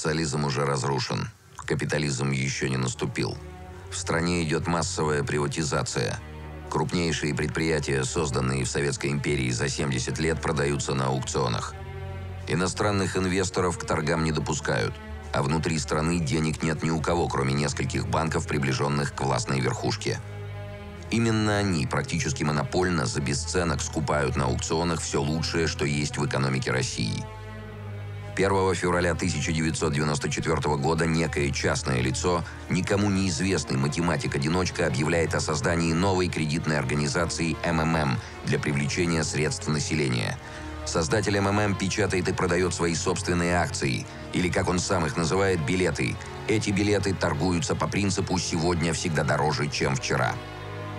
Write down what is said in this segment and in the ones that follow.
Социализм уже разрушен. Капитализм еще не наступил. В стране идет массовая приватизация. Крупнейшие предприятия, созданные в Советской империи за 70 лет, продаются на аукционах. Иностранных инвесторов к торгам не допускают, а внутри страны денег нет ни у кого, кроме нескольких банков, приближенных к властной верхушке. Именно они практически монопольно за бесценок скупают на аукционах все лучшее, что есть в экономике России – 1 февраля 1994 года некое частное лицо, никому неизвестный математик-одиночка объявляет о создании новой кредитной организации МММ для привлечения средств населения. Создатель МММ печатает и продает свои собственные акции, или, как он сам их называет, билеты. Эти билеты торгуются по принципу «сегодня всегда дороже, чем вчера».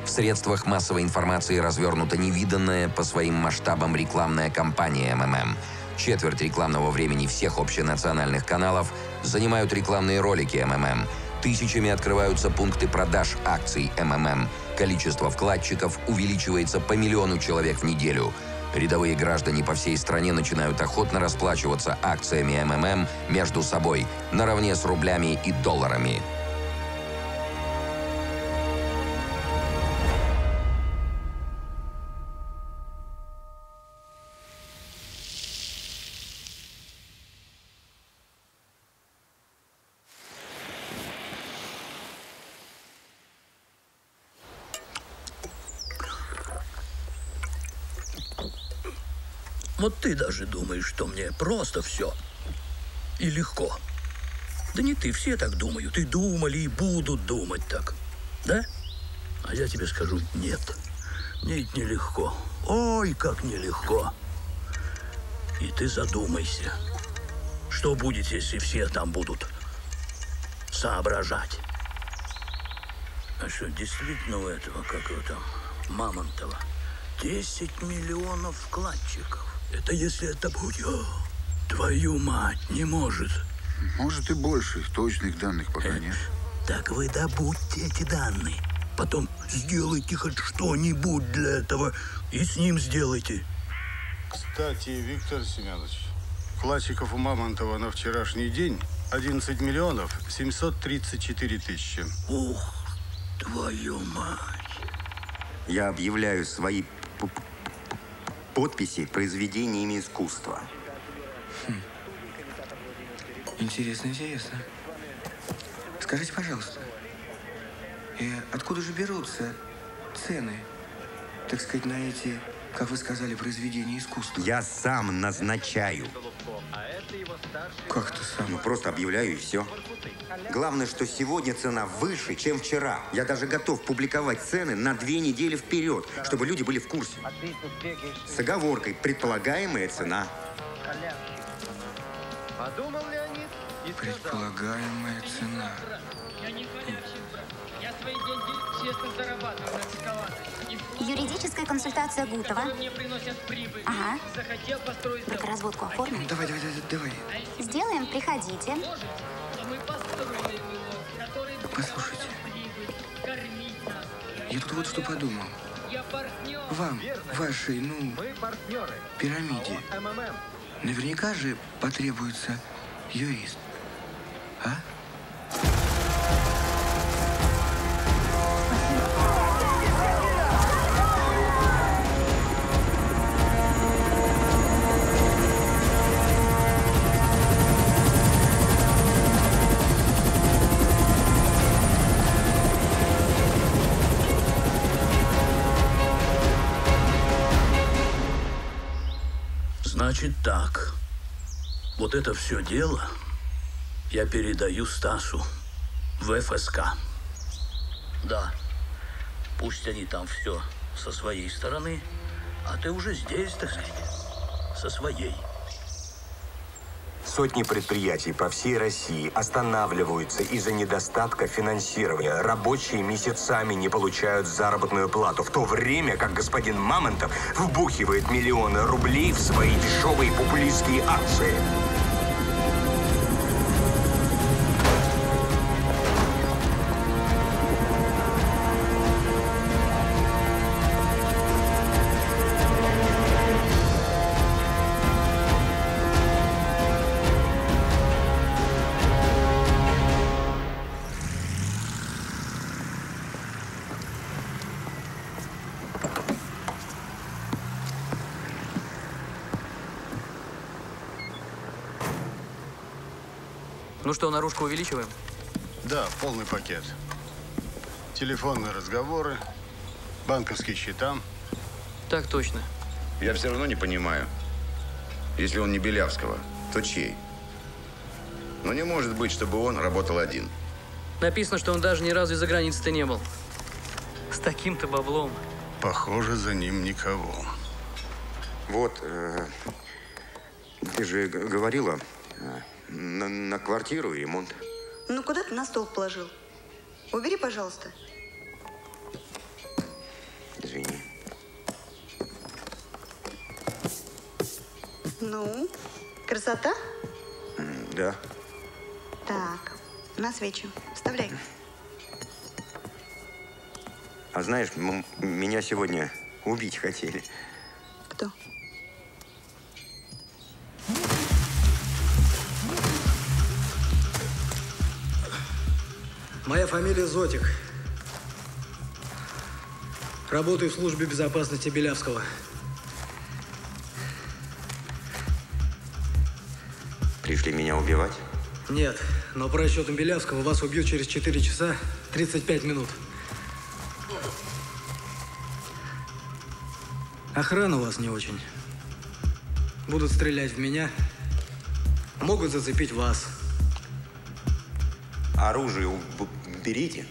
В средствах массовой информации развернута невиданная по своим масштабам рекламная кампания МММ – Четверть рекламного времени всех общенациональных каналов занимают рекламные ролики МММ. Тысячами открываются пункты продаж акций МММ. Количество вкладчиков увеличивается по миллиону человек в неделю. Рядовые граждане по всей стране начинают охотно расплачиваться акциями МММ между собой, наравне с рублями и долларами. Ты даже думаешь, что мне просто все и легко. Да не ты, все так думают, и думали, и будут думать так. Да? А я тебе скажу, нет. Мне это нелегко. Ой, как нелегко. И ты задумайся, что будет, если все там будут соображать. А что, действительно у этого, как его там, Мамонтова, 10 миллионов вкладчиков? Это если это будет... Твою мать, не может. Может и больше. Точных данных пока нет. Так вы добудьте эти данные. Потом сделайте хоть что-нибудь для этого. И с ним сделайте. Кстати, Виктор Семенович, Классиков у Мамонтова на вчерашний день 11 миллионов 734 тысячи. Ух, твою мать. Я объявляю свои подписи произведениями искусства. Хм. Интересно, интересно. Скажите, пожалуйста, э, откуда же берутся цены, так сказать, на эти, как вы сказали, произведения искусства? Я сам назначаю. Как ты сам? Ну, просто объявляю и все. Главное, что сегодня цена выше, чем вчера. Я даже готов публиковать цены на две недели вперед, чтобы люди были в курсе. С оговоркой «предполагаемая цена». Предполагаемая цена. Я не Я свои деньги честно зарабатываю на шоколаде. Юридическая консультация Гутова. Ага. Бракоразводку оформим? Давай, давай, давай, давай. Сделаем, приходите. Послушайте, я тут вот что подумал. Вам, вашей, ну, пирамиде, наверняка же потребуется юрист. А? Значит так. Вот это все дело я передаю Стасу в ФСК. Да, пусть они там все со своей стороны, а ты уже здесь, так сказать, со своей. Сотни предприятий по всей России останавливаются из-за недостатка финансирования. Рабочие месяцами не получают заработную плату, в то время как господин Мамонтов вбухивает миллионы рублей в свои дешевые популистские акции. Что, наружку увеличиваем? Да, полный пакет. Телефонные разговоры, банковские счета. Так точно. Я все равно не понимаю. Если он не Белявского, то чей? Но не может быть, чтобы он работал один. Написано, что он даже ни разу из-за границы-то не был. С таким-то баблом. Похоже, за ним никого. Вот, э, ты же говорила э, на, на квартиру и ремонт. Ну куда ты на стол положил? Убери, пожалуйста. Извини. Ну, красота? Да. Так, на свечи. Вставляй. А знаешь, меня сегодня убить хотели. Фамилия Зотик. Работаю в службе безопасности Белявского. Пришли меня убивать? Нет, но по расчетам Белявского вас убьют через 4 часа 35 минут. Охрана у вас не очень. Будут стрелять в меня. Могут зацепить вас. Оружие уб- берите.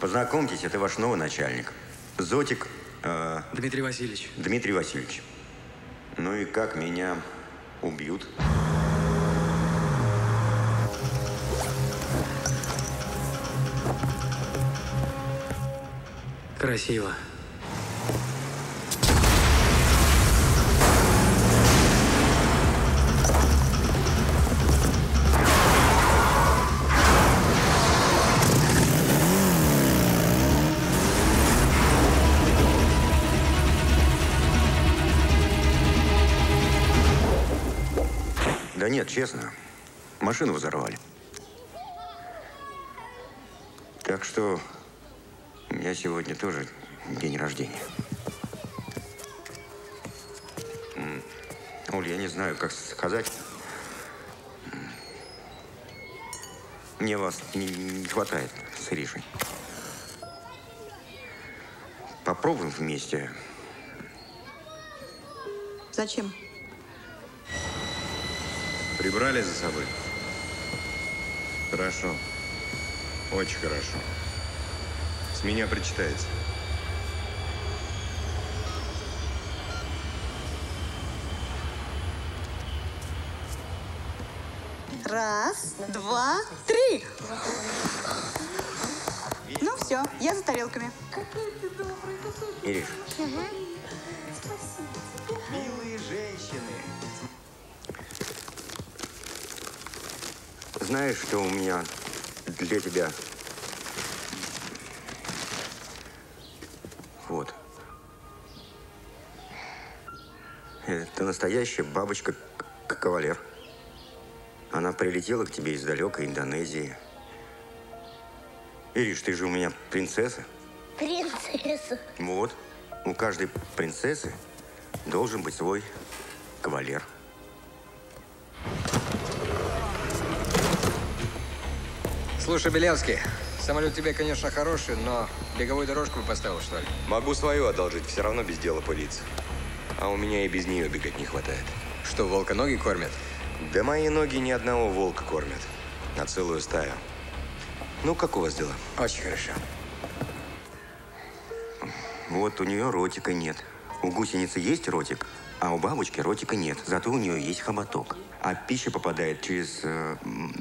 Познакомьтесь, это ваш новый начальник. Зотик э, Дмитрий Васильевич. Дмитрий Васильевич. Ну и как меня убьют? Красиво. Нет, честно. Машину взорвали. Так что у меня сегодня тоже день рождения. Оль, я не знаю, как сказать. Мне вас не, не хватает с Иришей. Попробуем вместе. Зачем? Прибрали за собой? Хорошо. Очень хорошо. С меня причитается. Раз, два, три. Ну все, я за тарелками. Ириш, Милые знаешь, что у меня для тебя? Вот. Это настоящая бабочка-кавалер. Она прилетела к тебе из далекой Индонезии. Ириш, ты же у меня принцесса. Принцесса. Вот. У каждой принцессы должен быть свой кавалер. Слушай, Белявский, самолет тебе, конечно, хороший, но беговую дорожку поставил, что ли? Могу свою одолжить, все равно без дела пылиться. А у меня и без нее бегать не хватает. Что, волка ноги кормят? Да мои ноги ни одного волка кормят, а целую стаю. Ну, как у вас дела? Очень хорошо. Вот у нее ротика нет. У гусеницы есть ротик, а у бабочки ротика нет. Зато у нее есть хоботок. А пища попадает через э,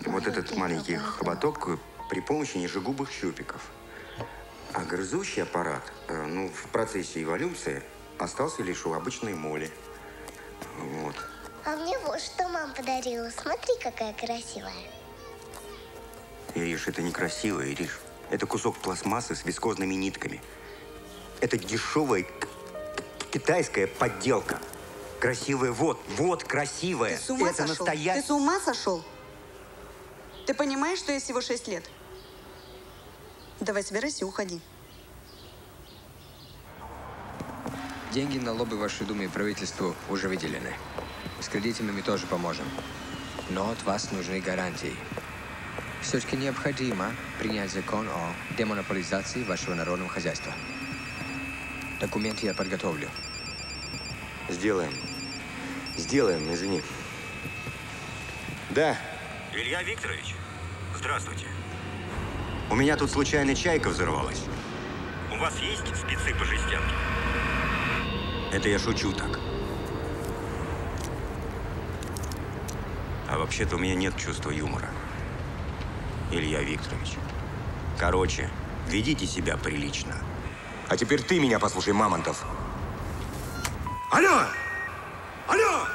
вот этот маленький хоботок при помощи нижегубых щупиков. А грызущий аппарат, э, ну, в процессе эволюции остался лишь у обычной моли. Вот. А мне вот что мама подарила. Смотри, какая красивая. Ириш, это некрасиво, Ириш. Это кусок пластмассы с вискозными нитками. Это дешевая китайская подделка. Красивая, вот, вот красивая. Ты с ума это сошел? настоящая. Ты с ума сошел? Ты понимаешь, что ей всего шесть лет? Давай собирайся и уходи. Деньги на лобы вашей Думе и правительству уже выделены. С кредитами мы тоже поможем. но от вас нужны гарантии. Все-таки необходимо принять закон о демонополизации вашего народного хозяйства. Документы я подготовлю. Сделаем. Сделаем, извини. Да, Илья Викторович, здравствуйте. у меня тут случайно чайка взорвалась. У вас есть спецы по жестянке? Это я шучу так. А вообще-то у меня нет чувства юмора. Илья Викторович. Короче, ведите себя прилично. А теперь ты меня послушай, Мамонтов. Алло! Алло!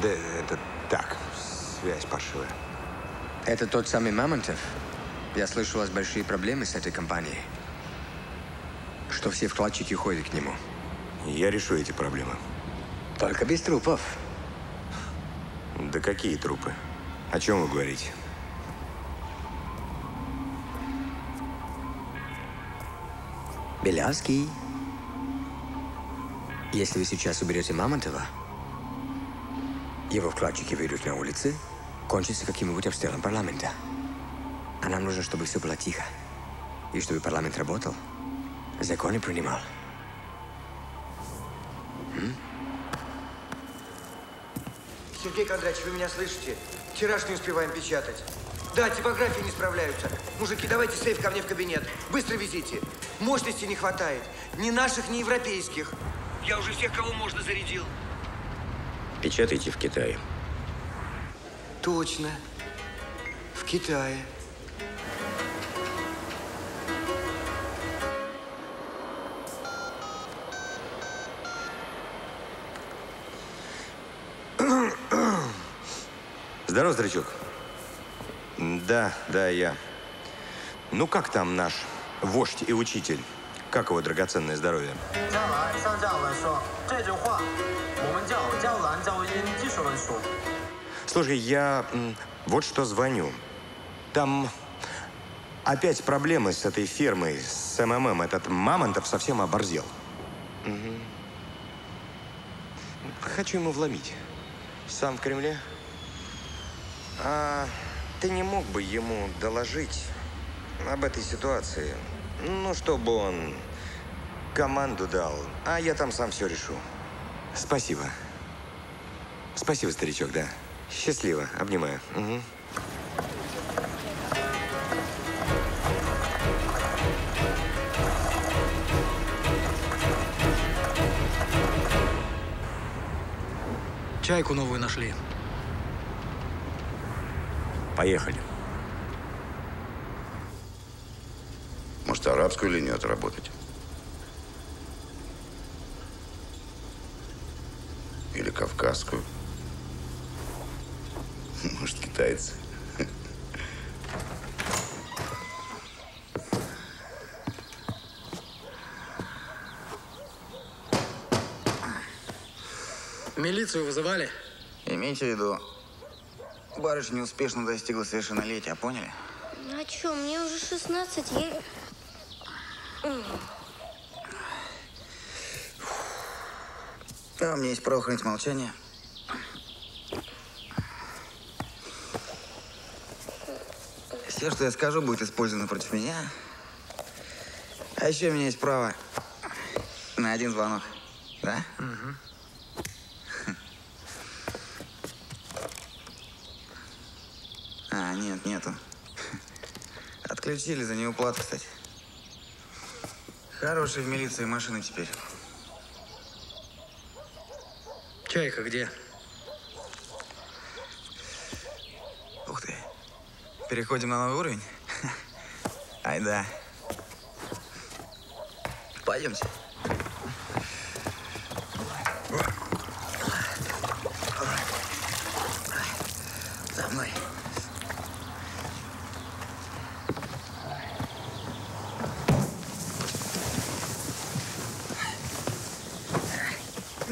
Да это так, связь паршивая. Это тот самый Мамонтов? Я слышу, у вас большие проблемы с этой компанией. Что все вкладчики ходят к нему. Я решу эти проблемы. Только без трупов. Да какие трупы? О чем вы говорите? Белявский. Если вы сейчас уберете Мамонтова, его вкладчики выйдут на улицы, кончится каким-нибудь обстрелом парламента. А нам нужно, чтобы все было тихо. И чтобы парламент работал, законы принимал. М? Сергей Кондратьевич, вы меня слышите? Тираж не успеваем печатать. Да, типографии не справляются. Мужики, давайте сейф ко мне в кабинет. Быстро везите. Мощности не хватает. Ни наших, ни европейских. Я уже всех, кого можно, зарядил. Печатайте в Китае. Точно. В Китае. Здорово, старичок. Да, да, я. Ну, как там наш вождь и учитель? Как его драгоценное здоровье? Слушай, я вот что звоню. Там опять проблемы с этой фермой, с МММ. Этот Мамонтов совсем оборзел. Угу. Хочу ему вломить. Сам в Кремле? А ты не мог бы ему доложить об этой ситуации? Ну, чтобы он команду дал, а я там сам все решу. Спасибо. Спасибо, старичок, да. Счастливо. Обнимаю. Мгм. Чайку новую нашли. Поехали. Может, арабскую линию отработать? Или кавказскую? Может, китайцы? Милицию вызывали? Имейте в виду, барышня успешно достигла совершеннолетия, поняли? А чё, мне уже 16, я... А у меня есть право хранить молчание. Все, что я скажу, будет использовано против меня. А еще у меня есть право на один звонок. Да? А, нет, нету. Отключили за неуплату, кстати. Хорошие в милиции машины теперь. Чайка где? Ух ты. Переходим на новый уровень? Ай да. Пойдемте.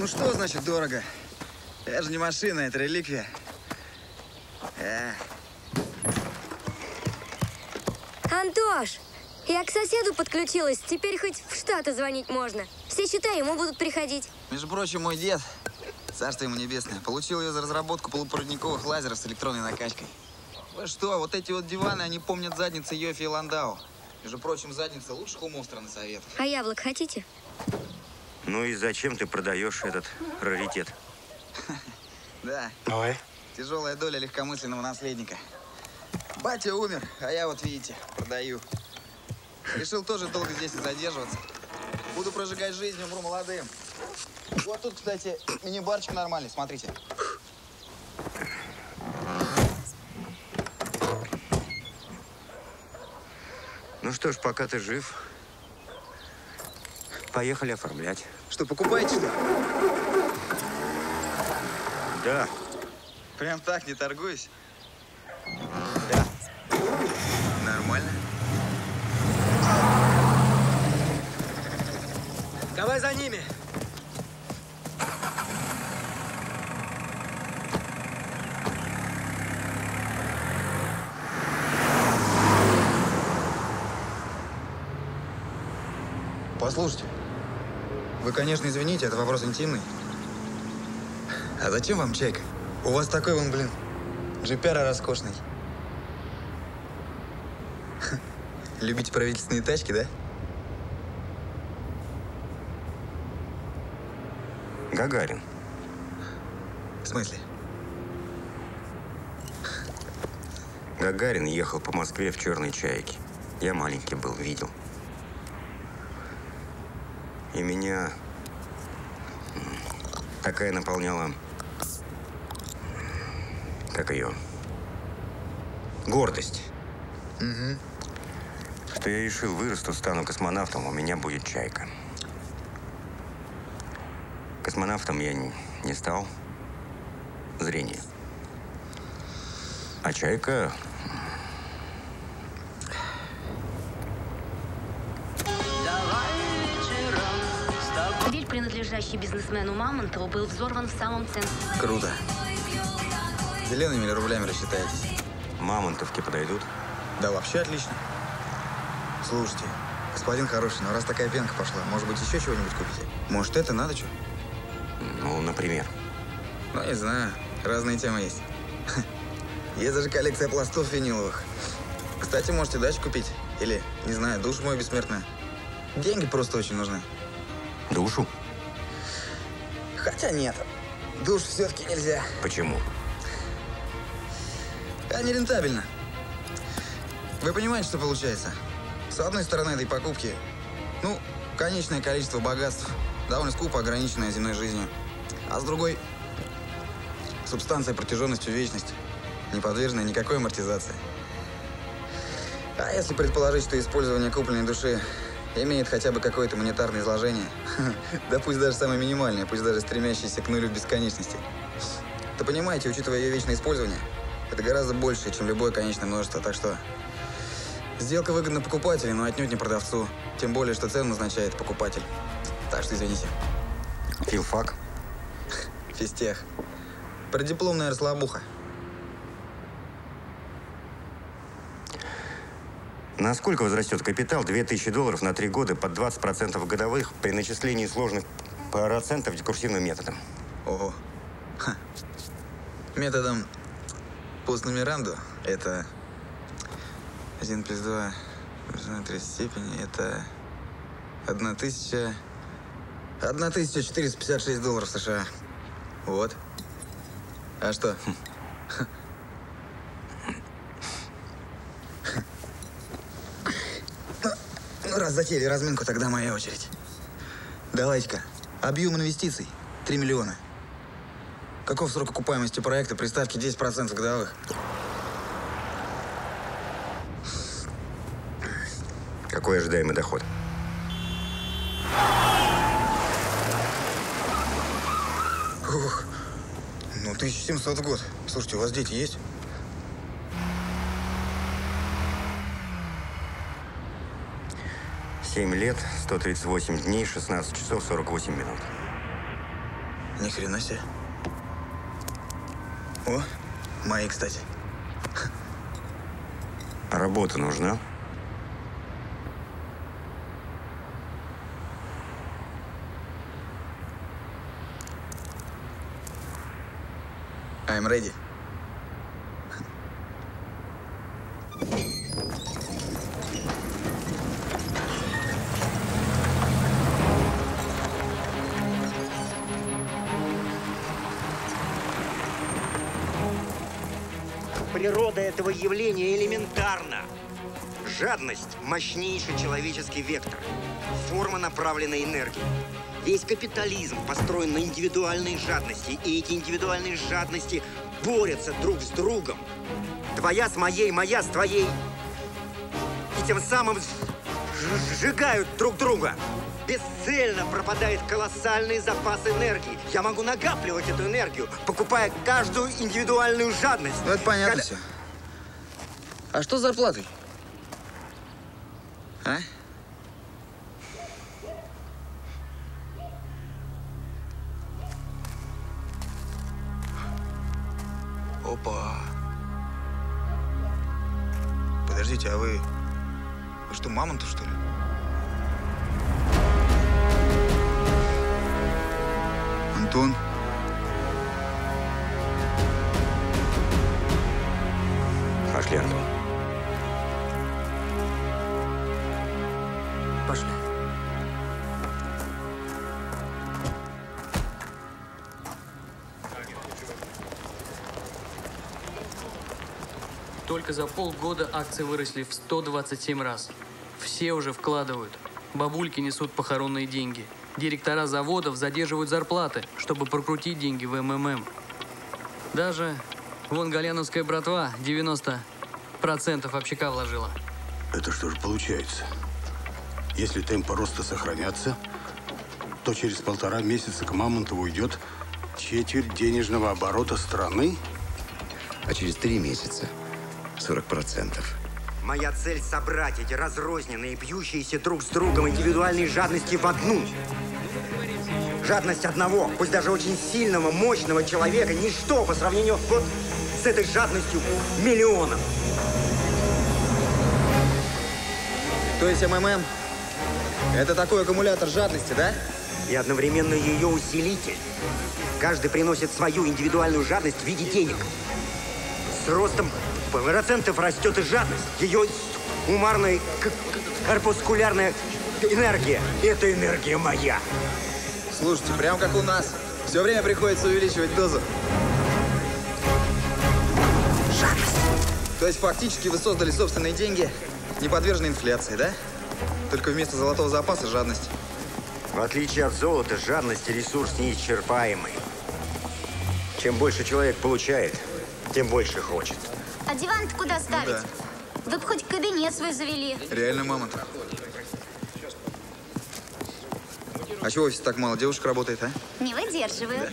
Что значит дорого? Это же не машина, это реликвия. Э, Антош, я к соседу подключилась. Теперь хоть в Штаты звонить можно. Все счета ему будут приходить. Между прочим, мой дед Царство ему небесное. Получил ее за разработку полупроводниковых лазеров с электронной накачкой. Вы что, вот эти вот диваны, они помнят задницы Йофи и Ландау. Между прочим, задница лучших умов страны Советов. А яблок хотите? Ну и зачем ты продаешь этот раритет? Да. Ой. Тяжелая доля легкомысленного наследника. Батя умер, а я вот, видите, продаю. Решил тоже долго здесь не задерживаться. Буду прожигать жизнь, умру молодым. Вот тут, кстати, мини-барчик нормальный, смотрите. Ну что ж, пока ты жив, поехали оформлять. Что, покупаете? Да. Прям так, не торгуюсь? Да. Нормально. Давай за ними. Послушайте, вы, конечно, извините, это вопрос интимный. А зачем вам чайка? У вас такой вон, блин, джипяра роскошный. Любите правительственные тачки, да? Гагарин. В смысле? Гагарин ехал по Москве в черной чайке. Я маленький был, видел. И меня такая наполняла... Как ее? Гордость. Угу. Что я решил, вырасту, стану космонавтом, у меня будет чайка. Космонавтом я не, не стал. Зрение. А чайка принадлежащий бизнесмену Мамонтову, был взорван в самом центре. Круто. Зелеными или рублями рассчитаетесь? Мамонтовки подойдут? Да, вообще отлично. Слушайте, господин хороший, но раз такая пенка пошла, может быть, еще чего-нибудь купите? Может, это надо что? Ну, например. Ну, не знаю. Разные темы есть. Есть даже коллекция пластов виниловых. Кстати, можете дачу купить. Или, не знаю, душу мою бессмертную. Деньги просто очень нужны. Душу? Хотя нет. Душ все-таки нельзя. Почему? А не рентабельно. Вы понимаете, что получается? С одной стороны этой покупки, ну, конечное количество богатств, довольно скупо ограниченное земной жизнью. А с другой, субстанция протяженностью в вечность, не подверженная никакой амортизации. А если предположить, что использование купленной души имеет хотя бы какое-то монетарное изложение, да пусть даже самое минимальное, пусть даже стремящееся к нулю бесконечности, то понимаете, учитывая ее вечное использование, это гораздо больше, чем любое конечное множество, так что сделка выгодна покупателю, но отнюдь не продавцу, тем более, что цену назначает покупатель. Так что извините. Филфак? Физтех. Преддипломная расслабуха. Насколько возрастет капитал 2000 долларов на 3 года под 20% годовых при начислении сложных процентов декурсивным методом? Ого. Ха. Методом постнумеранду это 1 плюс 2 на третьей степени это 1000 1456 долларов США. Вот. А что? Раз затеяли разминку, тогда моя очередь. Давайте-ка. Объем инвестиций 3 миллиона. Каков срок окупаемости проекта при ставке 10% годовых? Какой ожидаемый доход? Ух, ну 1700 в год. Слушайте, у вас дети есть? Семь лет, 138 дней, 16 часов 48 минут. Ни хрена себе. О, мои, кстати. Работа нужна? I'm ready. Жадность – мощнейший человеческий вектор. Форма направленной энергии. Весь капитализм построен на индивидуальной жадности, и эти индивидуальные жадности борются друг с другом. Твоя с моей, моя с твоей. И тем самым сжигают друг друга. Бесцельно пропадает колоссальный запас энергии. Я могу накапливать эту энергию, покупая каждую индивидуальную жадность. Ну, это понятно Когда- все. А что с зарплатой? А? Только за полгода акции выросли в 127 раз. Все уже вкладывают. Бабульки несут похоронные деньги. Директора заводов задерживают зарплаты, чтобы прокрутить деньги в МММ. Даже вон Галяновская братва 90% общака вложила. Это что же получается? Если темпы роста сохранятся, то через полтора месяца к Мамонтову уйдет четверть денежного оборота страны? А через три месяца 40%. Моя цель – собрать эти разрозненные, бьющиеся друг с другом индивидуальные жадности в одну. Жадность одного, пусть даже очень сильного, мощного человека – ничто по сравнению вот с этой жадностью миллионов. То есть МММ – это такой аккумулятор жадности, да? И одновременно ее усилитель. Каждый приносит свою индивидуальную жадность в виде денег. С ростом процентов растет и жадность. Ее умарная корпускулярная энергия. Это энергия моя. Слушайте, прям как у нас. Все время приходится увеличивать дозу. То есть фактически вы создали собственные деньги, не подвержены инфляции, да? Только вместо золотого запаса жадность. В отличие от золота, жадность – ресурс неисчерпаемый. Чем больше человек получает, тем больше хочет. А диван-то куда ставить? да. Вы бы хоть кабинет свой завели. Реально мамонт. А чего офисе так мало девушек работает, а? Не выдерживают.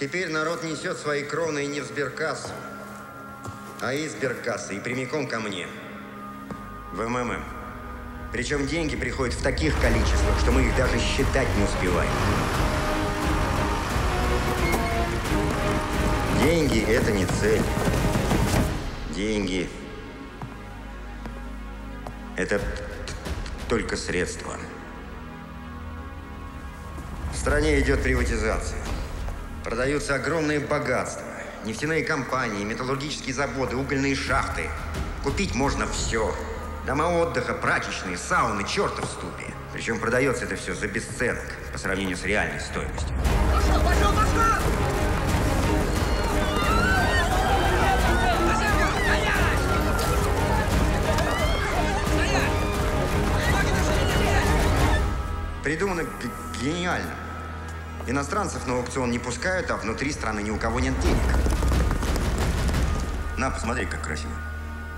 Теперь народ несет свои кроны не в сберкассу, а из и прямиком ко мне. В МММ. Причем деньги приходят в таких количествах, что мы их даже считать не успеваем. Деньги – это не цель. Деньги – это только средство. В стране идет приватизация. Продаются огромные богатства. Нефтяные компании, металлургические заводы, угольные шахты. Купить можно все. Дома отдыха, прачечные, сауны, чертов ступе. Причем продается это все за бесценок по сравнению с реальной стоимостью. Пошел, пошел, пошел! Придумано гениально. Иностранцев на аукцион не пускают, а внутри страны ни у кого нет денег. На, посмотри, как красиво.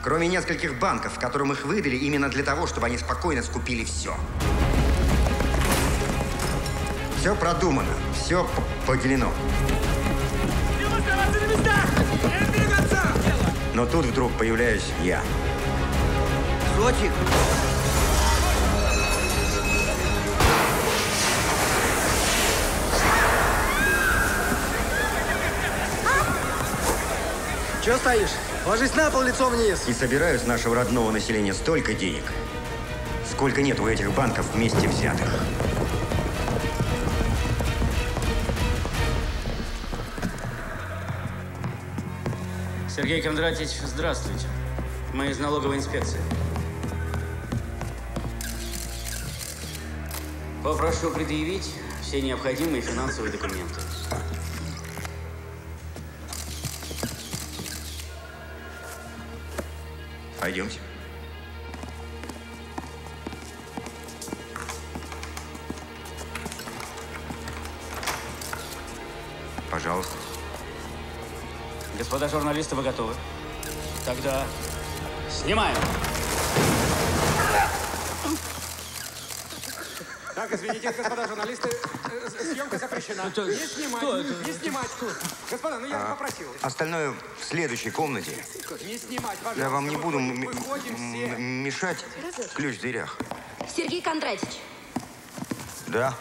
Кроме нескольких банков, которым их выдали именно для того, чтобы они спокойно скупили все. Все продумано, все поделено. Но тут вдруг появляюсь я. Сочи? Че стоишь? Ложись на пол лицом вниз. И собираю с нашего родного населения столько денег, сколько нет у этих банков вместе взятых. Сергей Кондратьевич, здравствуйте. Мы из налоговой инспекции. Попрошу предъявить все необходимые финансовые документы. Пойдемте. Пожалуйста. Господа журналисты, вы готовы? Тогда снимаем. Так, извините, господа журналисты, э, съемка запрещена. Это- Не снимать, что это? не снимать. Господа, ну я же А, попросил. Остальное в следующей комнате. Не снимать, пожалуйста. Я вам не буду мешать. Ключ в дверях. Сергей Кондратьевич, Да.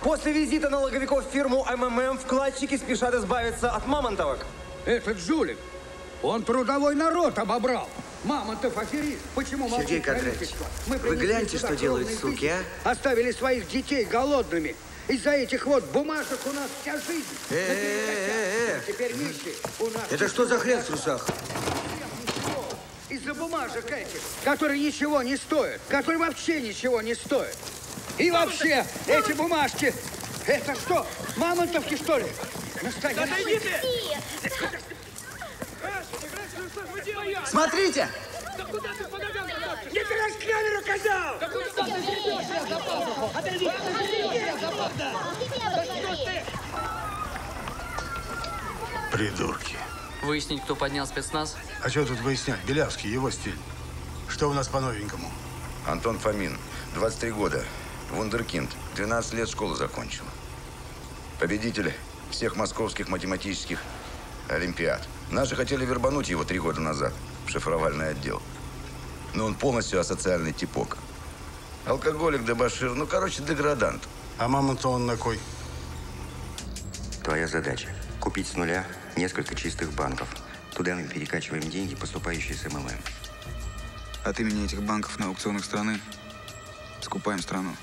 После визита налоговиков в фирму МММ вкладчики спешат избавиться от мамонтовок. Этот жулик, он трудовой народ обобрал. Мамонтов аферист. Почему Сергей Кондратьевич, вы гляньте, что делают суки, а? Оставили своих детей голодными. Из-за этих вот бумажек у нас вся жизнь. Э-э-э-э. Теперь нищие. У нас Это что за хрен в трусах? из-за бумажек этих, которые ничего не стоят, которые вообще ничего не стоят. И вообще, эти бумажки, это что, мамонтовки, что ли? Настоящие. Смотрите! Не трожь камеру, козел! Придурки. Выяснить, кто поднял спецназ? А что тут выяснять? Белявский, его стиль. Что у нас по новенькому? Антон Фомин, 23 года, вундеркинд, 12 лет школу закончил. Победитель всех московских математических олимпиад. Наши хотели вербануть его три года назад в шифровальный отдел. Но он полностью асоциальный типок. Алкоголик, дебошир, ну, короче, деградант. А мама-то он на кой? Твоя задача – купить с нуля несколько чистых банков. Туда мы перекачиваем деньги, поступающие с МММ. От имени этих банков на аукционах страны скупаем страну.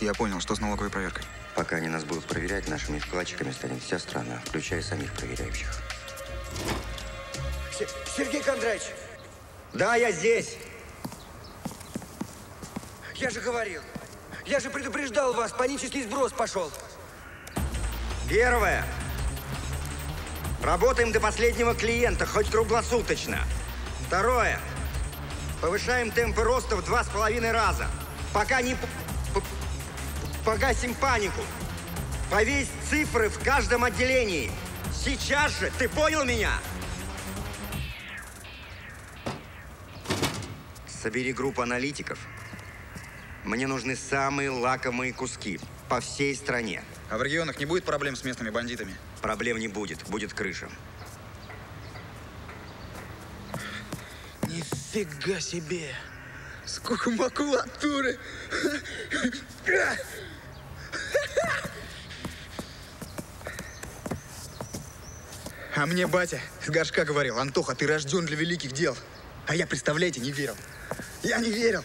Я понял, что с налоговой проверкой. Пока они нас будут проверять, нашими вкладчиками станет вся страна, включая самих проверяющих. Се- Сергей Кондратьевич, Да, я здесь. я же говорил. Я же предупреждал вас, панический сброс пошел. Первое. Работаем до последнего клиента, хоть круглосуточно. Второе. Повышаем темпы роста в два с половиной раза. Пока не погасим панику. Повесь цифры в каждом отделении. Сейчас же. Ты понял меня? Собери группу аналитиков. Мне нужны самые лакомые куски по всей стране. А в регионах не будет проблем с местными бандитами? Проблем не будет, будет крыша. Нифига себе! Сколько макулатуры! А мне батя с горшка говорил, Антоха, ты рожден для великих дел. А я, представляете, не верил. Я не верил.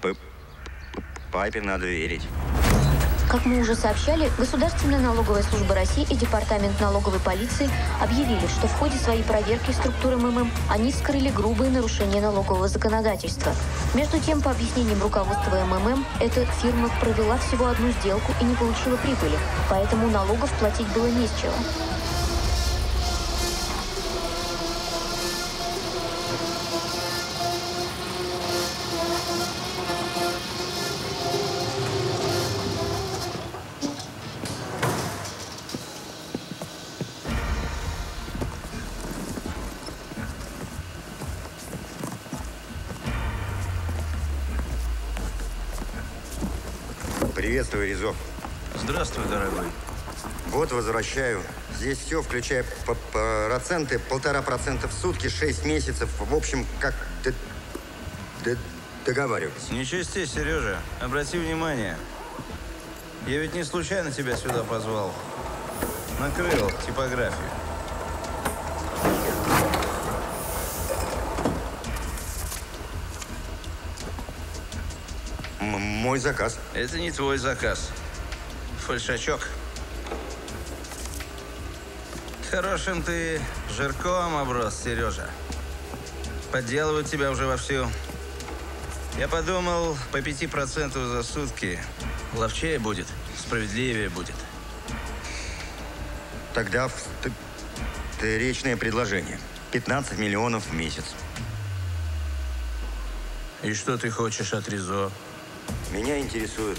П- Папе надо верить. Как мы уже сообщали, Государственная налоговая служба России и Департамент налоговой полиции объявили, что в ходе своей проверки структуры МММ они вскрыли грубые нарушения налогового законодательства. Между тем, по объяснениям руководства МММ, эта фирма провела всего одну сделку и не получила прибыли, поэтому налогов платить было не с чего. Возвращаю. Здесь все, включая проценты, полтора процента в сутки, шесть месяцев. В общем, как договаривались. Не части, Сережа. Обрати внимание. Я ведь не случайно тебя сюда позвал. Накрыл типографию. М- мой заказ. Это не твой заказ. Фальшачок. Хорошим ты жирком оброс, Сережа. Подделывают тебя уже вовсю. Я подумал, по пяти процентов за сутки ловчее будет, справедливее будет. Тогда в- т- встречное предложение. 15 миллионов в месяц. И что ты хочешь от Ризо? Меня интересуют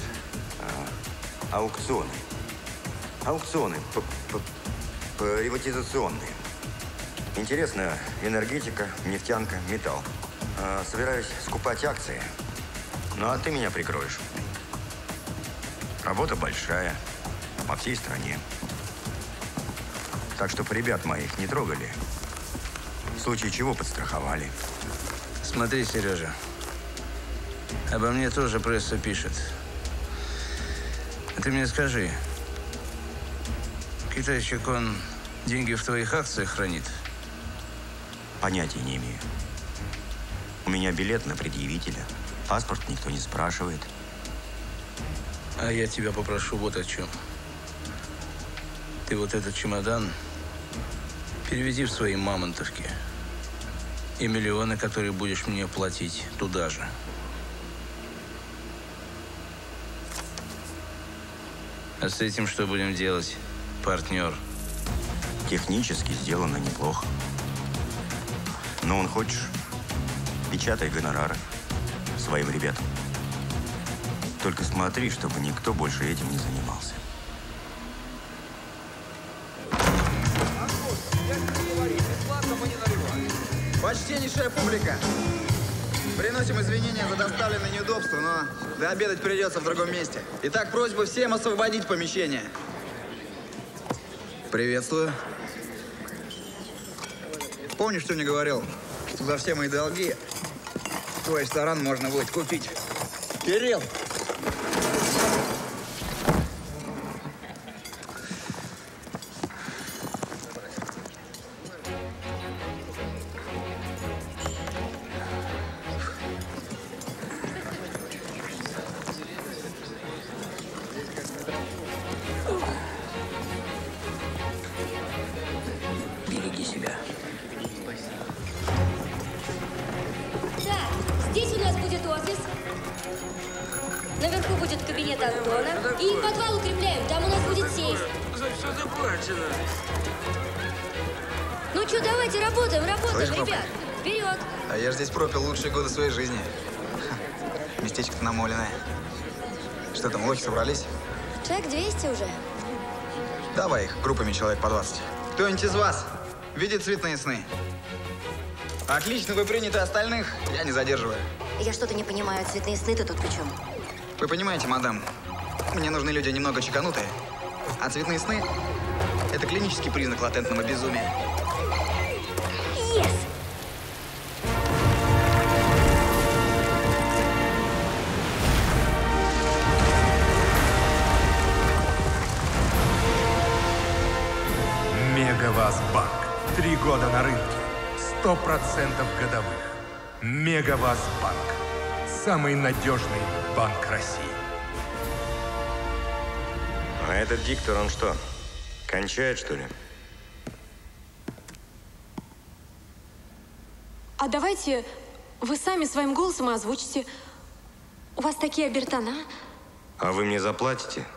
а, аукционы. Аукционы п- п- приватизационные. Интересно, энергетика, нефтянка, металл. А, собираюсь скупать акции. Ну, а ты меня прикроешь. Работа большая, по всей стране. Так что ребят моих не трогали. В случае чего подстраховали. Смотри, Сережа, обо мне тоже пресса пишет. А ты мне скажи, китайчик, он деньги в твоих акциях хранит? Понятия не имею. У меня билет на предъявителя. Паспорт никто не спрашивает. А я тебя попрошу вот о чем. Ты вот этот чемодан переведи в свои мамонтовки. И миллионы, которые будешь мне платить, туда же. А с этим что будем делать, партнер? Технически сделано неплохо. Но он хочешь, печатай гонорары своим ребятам. Только смотри, чтобы никто больше этим не занимался. Почтеннейшая публика. Приносим извинения за доставленные неудобства, но дообедать придется в другом месте. Итак, просьба всем освободить помещение. Приветствую. Помнишь, что мне говорил? Что за все мои долги твой ресторан можно будет купить. Кирилл! Кто-нибудь из вас видит цветные сны? Отлично, вы приняты остальных. Я не задерживаю. Я что-то не понимаю, цветные сны ты тут при чем? Вы понимаете, мадам, мне нужны люди немного чеканутые. А цветные сны – это клинический признак латентного безумия. 100% годовых. Мегавазбанк. Самый надежный банк России. А этот диктор, он что, кончает, что ли? А давайте вы сами своим голосом озвучите. У вас такие обертона. А вы мне заплатите?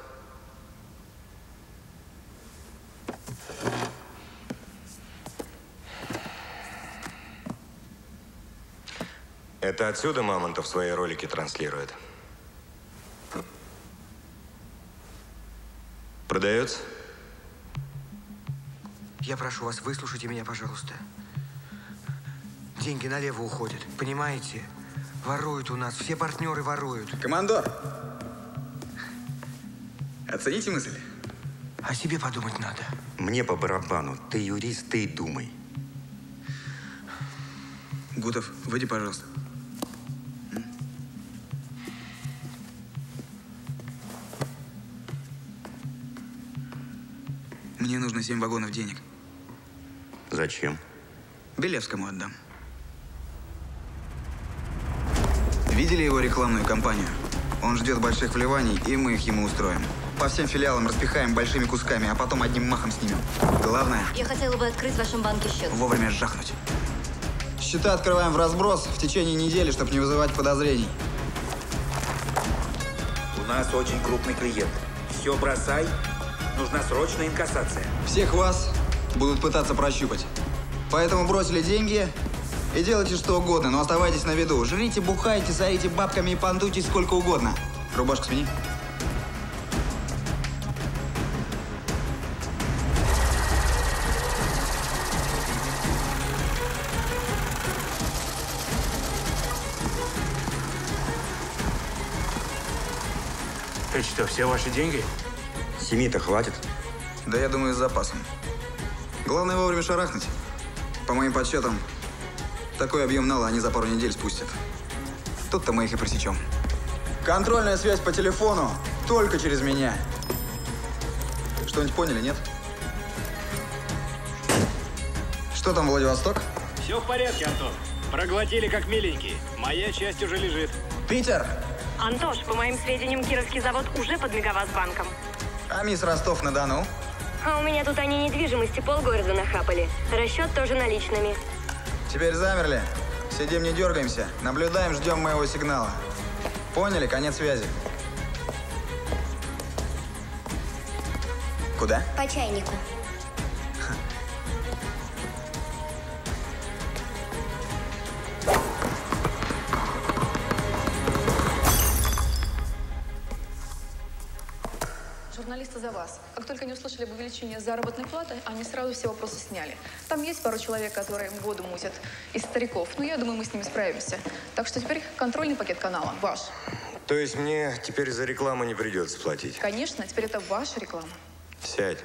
Это отсюда Мамонтов свои ролики транслирует? Продается? Я прошу вас, выслушайте меня, пожалуйста. Деньги налево уходят, понимаете? Воруют у нас, все партнеры воруют. Командор! Оцените мысль. О себе подумать надо. Мне по барабану. Ты юрист, ты и думай. Гутов, выйди, пожалуйста. Семь вагонов денег. Зачем? Белевскому отдам. Видели его рекламную кампанию? Он ждет больших вливаний, и мы их ему устроим. По всем филиалам распихаем большими кусками, а потом одним махом снимем. Главное Я хотела бы открыть в вашем банке счет. – вовремя жахнуть. Счета открываем в разброс в течение недели, чтобы не вызывать подозрений. У нас очень крупный клиент. Все бросай. Нужна срочная инкассация. Всех вас будут пытаться прощупать. Поэтому бросили деньги и делайте что угодно, но оставайтесь на виду. Жрите, бухайте, сорите бабками и понтуйтесь сколько угодно. Рубашку смени. Это что, все ваши деньги? Семи-то хватит. Да я думаю, с запасом. Главное вовремя шарахнуть. По моим подсчетам, такой объем нала они за пару недель спустят. Тут-то мы их и пресечем. Контрольная связь по телефону только через меня. Что-нибудь поняли, нет? Что там, Владивосток? Все в порядке, Антон. Проглотили как миленькие. Моя часть уже лежит. Питер! Антош, по моим сведениям, Кировский завод уже под Мегавазбанком. А мисс Ростов-на-Дону? А у меня тут они недвижимости полгорода нахапали. Расчет тоже наличными. Теперь замерли. Сидим, не дергаемся. Наблюдаем, ждем моего сигнала. Поняли? Конец связи. Куда? По чайнику. Услышали об увеличении заработной платы, они сразу все вопросы сняли. Там есть пару человек, которые воду мутят из стариков. Но я думаю, мы с ними справимся. Так что теперь контрольный пакет канала ваш. То есть мне теперь за рекламу не придется платить? Конечно, теперь это ваша реклама. Сядь.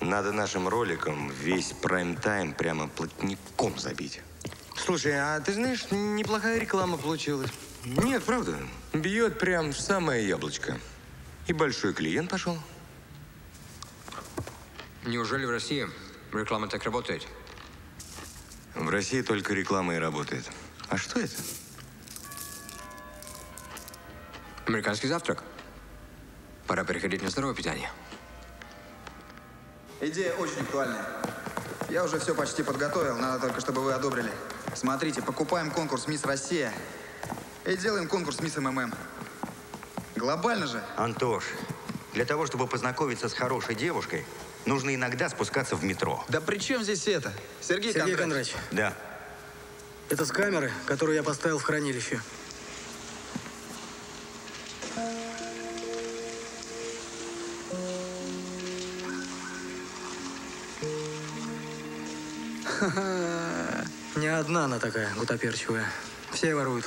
Надо нашим роликам весь прайм-тайм прямо плотником забить. Слушай, а ты знаешь, неплохая реклама получилась. Нет, правда. Бьет прям в самое яблочко. И большой клиент пошел. Неужели в России реклама так работает? В России только реклама и работает. А что это? Американский завтрак. Пора переходить на здоровое питание. Идея очень актуальная. Я уже все почти подготовил, надо только, чтобы вы одобрили. Смотрите, покупаем конкурс «Мисс Россия» и делаем конкурс «Мисс МММ». Глобально же. Антош, для того, чтобы познакомиться с хорошей девушкой, нужно иногда спускаться в метро. Да при чем здесь это? Сергей, Сергей Кондратьевич. Кондратьевич, Да. это с камеры, которую я поставил в хранилище. Не одна она такая гутоперчивая. Все воруют.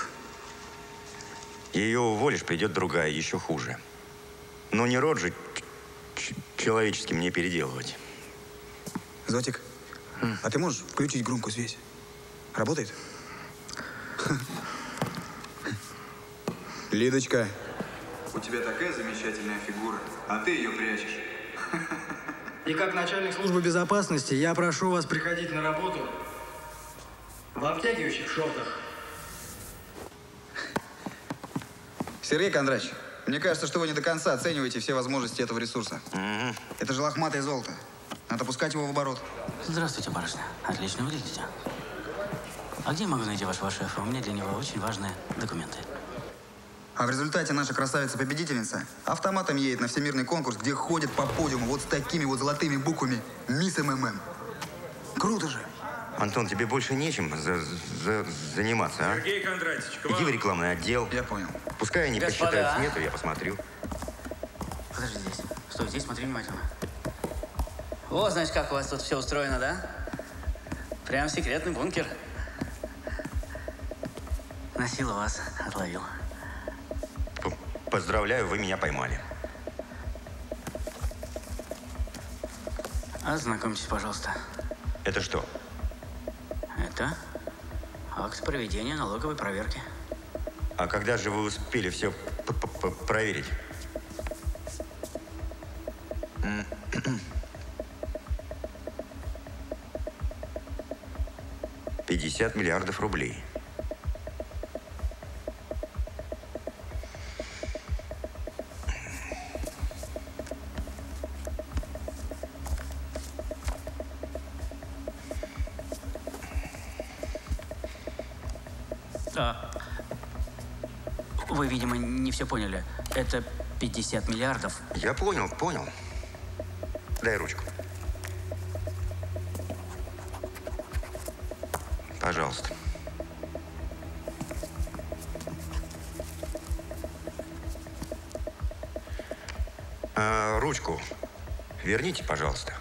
Ее уволишь, придет другая, еще хуже. Но не род же ч- человеческий мне переделывать. Зотик, а ты можешь включить громкую связь? Работает? Лидочка. У тебя такая замечательная фигура, а ты ее прячешь. И как начальник службы безопасности я прошу вас приходить на работу в обтягивающих шортах. Сергей Кондрач, мне кажется, что вы не до конца оцениваете все возможности этого ресурса. Это же лохматое золото. Надо пускать его в оборот. Здравствуйте, барышня. Отлично выглядите. А где я могу найти вашего шефа? У меня для него очень важные документы. А в результате наша красавица-победительница автоматом едет на всемирный конкурс, где ходит по подиуму вот с такими вот золотыми буквами «Мисс МММ». Круто же! Антон, тебе больше нечем за- за- заниматься, а? Сергей Кондратьевич, к Иди в вам. рекламный отдел. Я понял. Пускай они Господа. посчитают смету, я посмотрю. Подожди здесь. Стой здесь, смотри внимательно. О, значит, как у вас тут все устроено, да? Прям секретный бункер. На силу вас отловил. Поздравляю, вы меня поймали. Ознакомьтесь, пожалуйста. Это что? Это акт проведения налоговой проверки. А когда же вы успели все проверить? Пятьдесят миллиардов рублей. Все поняли. Это 50 миллиардов. Я понял, понял. Дай ручку. Пожалуйста. А, ручку верните, пожалуйста.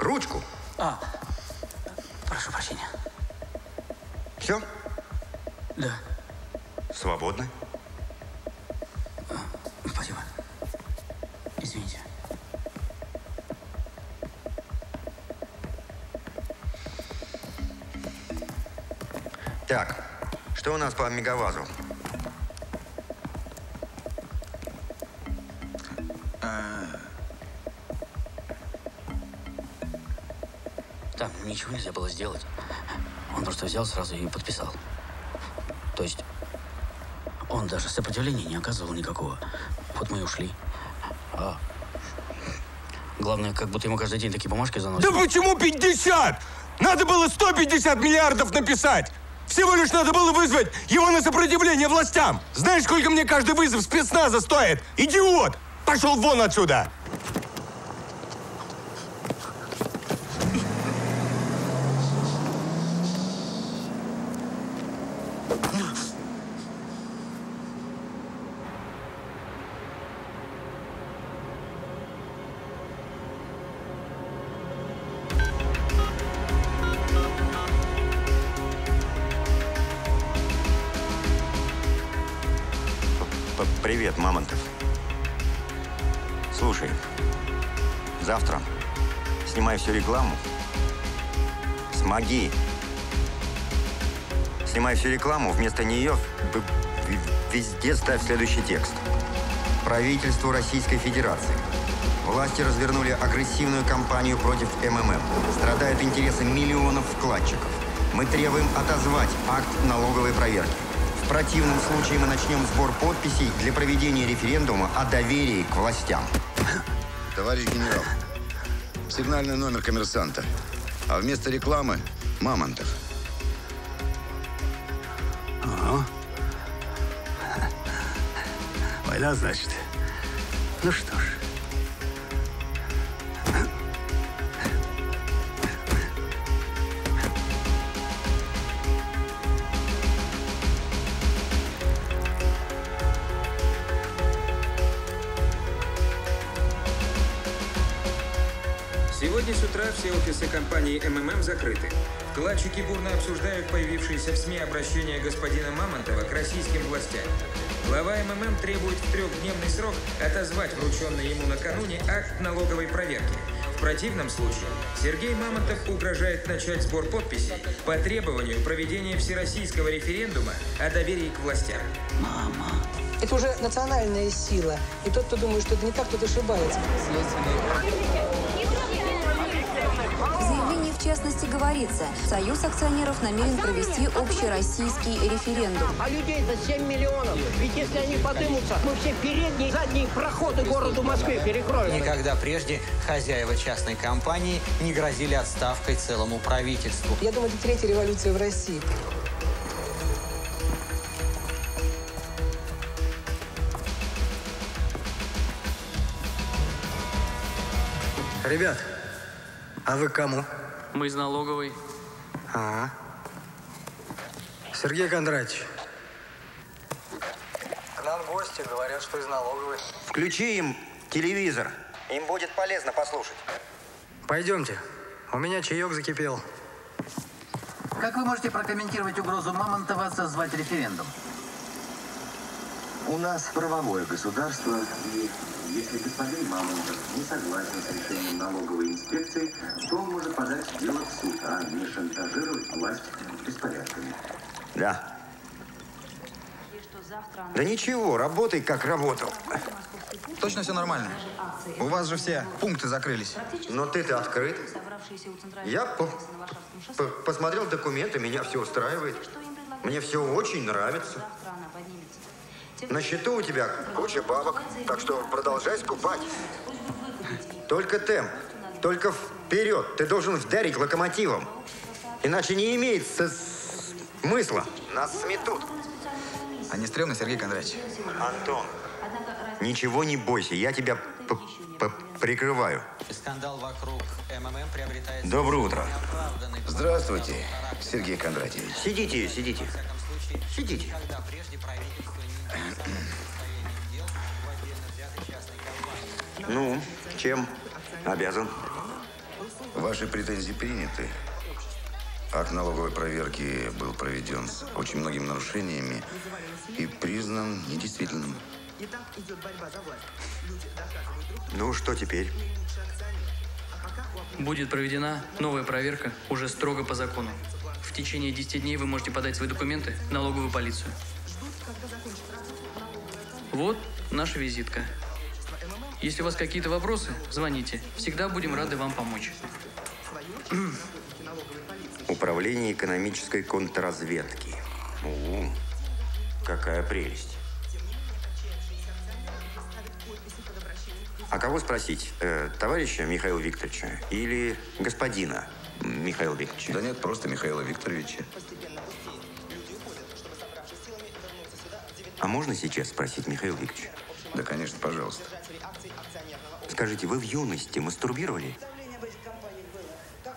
Ручку. А, прошу прощения. Все? Да. Свободны. Спасибо. Извините. Так, что у нас по мегавазу? Там ничего нельзя было сделать. Он просто взял сразу и подписал. Даже сопротивления не оказывал никакого. Вот мы и ушли. А главное, как будто ему каждый день такие бумажки заносят. Да почему 50? Надо было 150 миллиардов написать. Всего лишь надо было вызвать его на сопротивление властям. Знаешь, сколько мне каждый вызов спецназа стоит? Идиот! Пошел вон отсюда! Рекламу. Смоги. Снимай всю рекламу, вместо нее везде ставь следующий текст. Правительству Российской Федерации. Власти развернули агрессивную кампанию против МММ. Страдают интересы миллионов вкладчиков. Мы требуем отозвать акт налоговой проверки. В противном случае мы начнем сбор подписей для проведения референдума о доверии к властям. Товарищ генерал, сигнальный номер коммерсанта. А вместо рекламы – Мамонтов. Ага. Война, значит. Ну что закрыты. Вкладчики бурно обсуждают появившиеся в СМИ обращения господина Мамонтова к российским властям. Глава МММ требует в трехдневный срок отозвать врученный ему накануне акт налоговой проверки. В противном случае Сергей Мамонтов угрожает начать сбор подписей по требованию проведения всероссийского референдума о доверии к властям. Это уже национальная сила. И тот, кто думает, что это не так, тот ошибается. Заявлении, в частности, говорится, Союз акционеров намерен провести общероссийский референдум. А людей-то 7 миллионов. Ведь если они подымутся, мы все передние и задние проходы городу Москве перекроем. Никогда прежде хозяева частной компании не грозили отставкой целому правительству. Я думаю, это третья революция в России. Ребят, а вы кому? Мы из налоговой. А. Сергей Кондратьевич. К нам гости говорят, что из налоговой. Включи им телевизор. Им будет полезно послушать. Пойдемте. У меня чаек закипел. Как вы можете прокомментировать угрозу Мамонтова созвать референдум? У нас правовое государство, и если господин Мамонтов не согласен с решением налоговой инспекции, то он может подать дело в суд, а не шантажировать власть беспорядками. Да. Да ничего, работай как работал. Точно все нормально? У вас же все пункты закрылись. Но ты-то открыт. Я по- по- посмотрел документы, меня все устраивает. Мне все очень нравится. На счету у тебя куча бабок, так что продолжай скупать. Только темп, только вперед. Ты должен вдарить локомотивом. Иначе не имеет смысла. Нас сметут. А не стрёмно, Сергей Кондратьевич? Антон, ничего не бойся, я тебя прикрываю. Скандал вокруг МММ приобретает... Доброе утро. Здравствуйте, Сергей Кондратьевич. Сидите, сидите. Сидите. Ну, чем обязан? Ваши претензии приняты. Акт налоговой проверки был проведен с очень многими нарушениями и признан недействительным. Ну, что теперь? Будет проведена новая проверка уже строго по закону. В течение 10 дней вы можете подать свои документы в налоговую полицию. Вот наша визитка. Если у вас какие-то вопросы, звоните. Всегда будем рады вам помочь. Управление экономической контрразведки. О, какая прелесть. А кого спросить? Э, товарища Михаила Викторовича или господина Михаила Викторовича? Да нет, просто Михаила Викторовича. А можно сейчас спросить Михаила Викторовича? Да, конечно, пожалуйста. Скажите, вы в юности мастурбировали?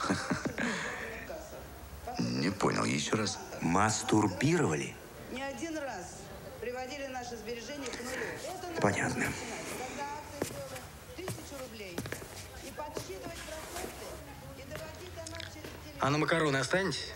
Не понял, еще раз. Мастурбировали? Не один раз приводили наши сбережения к нулю. Понятно. тысячу рублей. И подсчитывать проценты, и доводить до нас через А на макароны останетесь?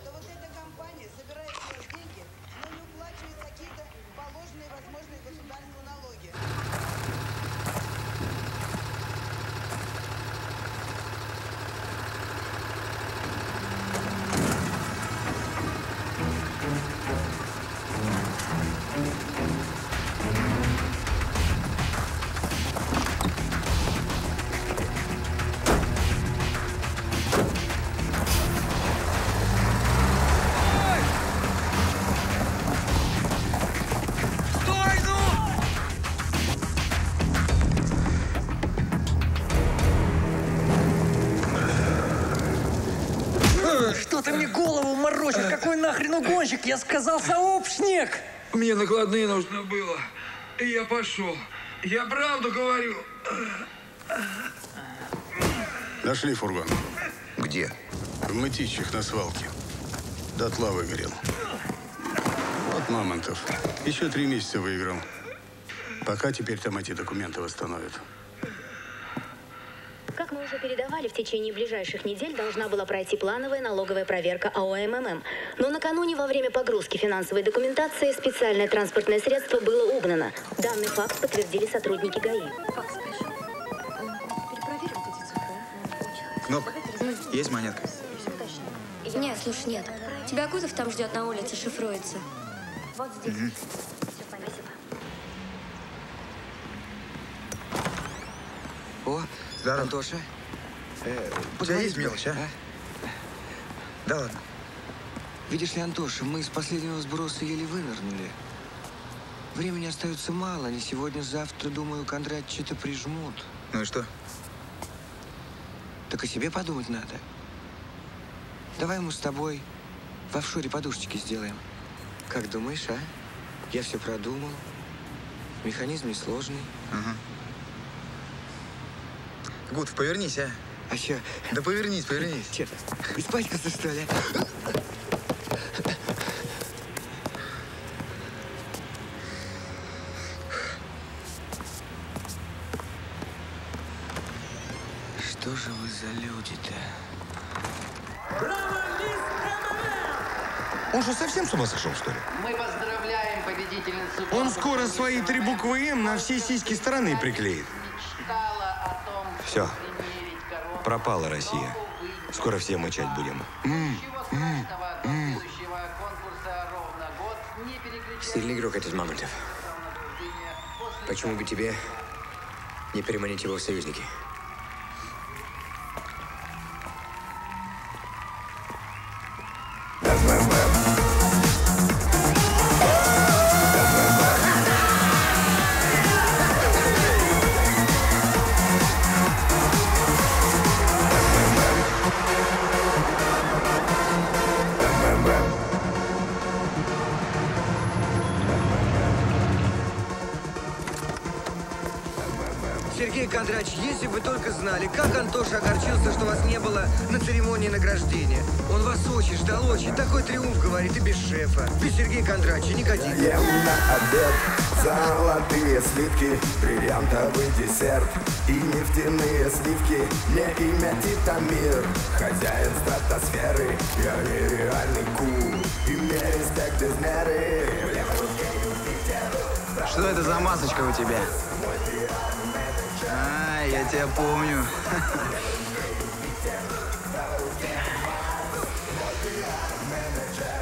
Угонщик? Я сказал сообщник! Мне накладные нужно было. И я пошел. Я правду говорю. Нашли фургон. Где? В Мытищах на свалке. Дотла выгорел. Вот Мамонтов. Еще три месяца выиграл. Пока теперь там эти документы восстановят. Передавали, в течение ближайших недель должна была пройти плановая налоговая проверка АО МММ. Но накануне во время погрузки финансовой документации специальное транспортное средство было угнано. Данный факт подтвердили сотрудники ГАИ. Кнопка. Есть монетка? Нет, слушай, нет. Тебя Кузов там ждет на улице, шифруется. Вот здесь. Мгм. О, Здорово. Антоша. Э, У тебя есть мелочь, а? Да ладно. Видишь ли, Антоша, мы из последнего сброса еле вынырнули. Времени остается мало. Не сегодня-завтра, думаю, Кондратьевича-то прижмут. Ну и что? Так о себе подумать надо. Давай мы с тобой в офшоре подушечки сделаем. Как думаешь, а? Я все продумал. Механизм несложный. Ага. Гудов, повернись, а? А че? Да повернись, повернись. Че, испачкался, что ли? Что же вы за люди-то? Он что, совсем с ума сошел, что ли? Мы поздравляем победительницу. Он скоро свои три буквы «М» на все сиськи страны приклеит. Все. Пропала Россия. Скоро все мычать будем. Сильный игрок этот Мамонтов. Почему бы тебе не переманить его в союзники. Сергей Кондрач, если бы вы только знали, как Антоша огорчился, что вас не было на церемонии награждения. Он вас очень ждал, очень. Такой триумф, говорит, и без шефа. Без Сергея Кондрача не годится. Ем на обед золотые слитки, бриллиантовый десерт и нефтяные сливки. Мне имя Титамир, хозяин стратосферы. Я нереальный кул, и мне респект без меры. Что это за масочка у тебя? Я помню.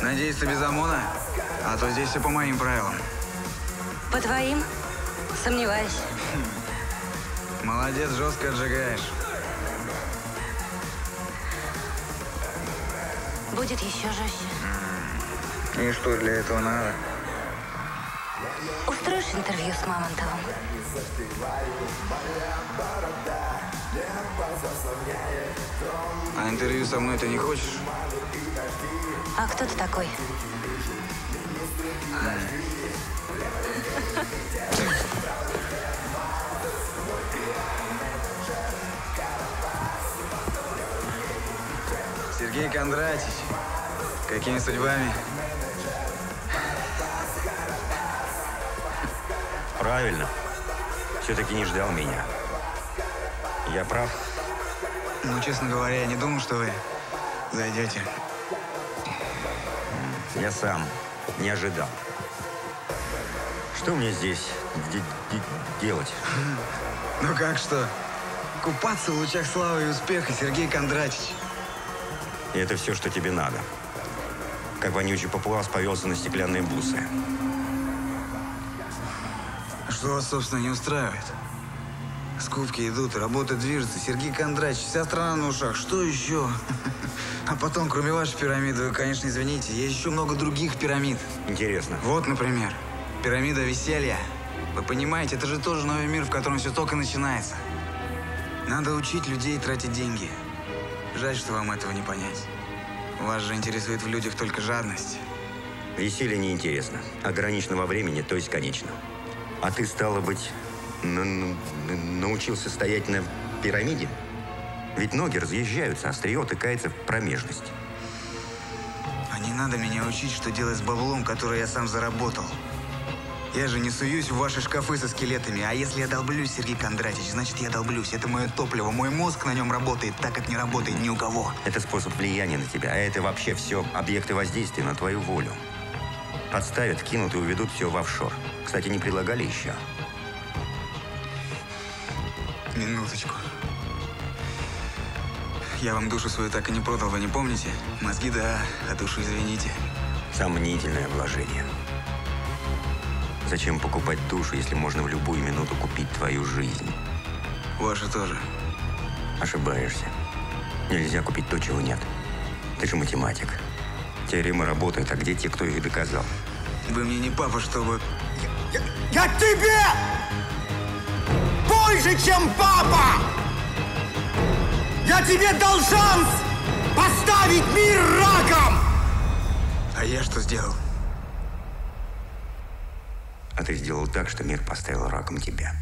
Надеюсь, ты без ОМОНа? А то здесь все по моим правилам. По твоим? Сомневаюсь. Молодец, жестко отжигаешь. Будет еще жестче. И что для этого надо? Устроишь интервью с Мамонтовым? А интервью со мной ты не хочешь? А кто ты такой? Сергей Кондратич. Какими судьбами? Правильно. Все-таки не ждал меня. Я прав? Ну, честно говоря, я не думал, что вы зайдете. Я сам не ожидал. Что мне здесь де- де- делать? Ну как что? Купаться в лучах славы и успеха, Сергей Кондратич. И это все, что тебе надо. Как вонючий папуас повелся на стеклянные бусы. Что вас, собственно, не устраивает? Скупки идут, работа движется. Сергей Кондрач, вся страна на ушах. Что еще? А потом, кроме вашей пирамиды, вы, конечно, извините, есть еще много других пирамид. Интересно. Вот, например, пирамида веселья. Вы понимаете, это же тоже новый мир, в котором все только начинается. Надо учить людей тратить деньги. Жаль, что вам этого не понять. Вас же интересует в людях только жадность. Веселье неинтересно. Ограничено во времени, то есть конечно. А ты, стало быть, на- на- научился стоять на пирамиде? Ведь ноги разъезжаются, острие утыкается в промежность. А не надо меня учить, что делать с баблом, который я сам заработал. Я же не суюсь в ваши шкафы со скелетами. А если я долблюсь, Сергей Кондратьевич, значит, я долблюсь. Это мое топливо. Мой мозг на нем работает так, как не работает ни у кого. Это способ влияния на тебя, а это вообще все объекты воздействия на твою волю. Подставят, кинут и уведут все в офшор. Кстати, не предлагали еще. Минуточку. Я вам душу свою так и не продал, вы не помните? Мозги, да, а душу извините. Сомнительное вложение. Зачем покупать душу, если можно в любую минуту купить твою жизнь? Ваша тоже. Ошибаешься. Нельзя купить то, чего нет. Ты же математик. Теоремы работают, а где те, кто их доказал? Вы мне не папа, чтобы... Я тебе больше, чем папа! Я тебе дал шанс поставить мир раком! А я что сделал? А ты сделал так, что мир поставил раком тебя.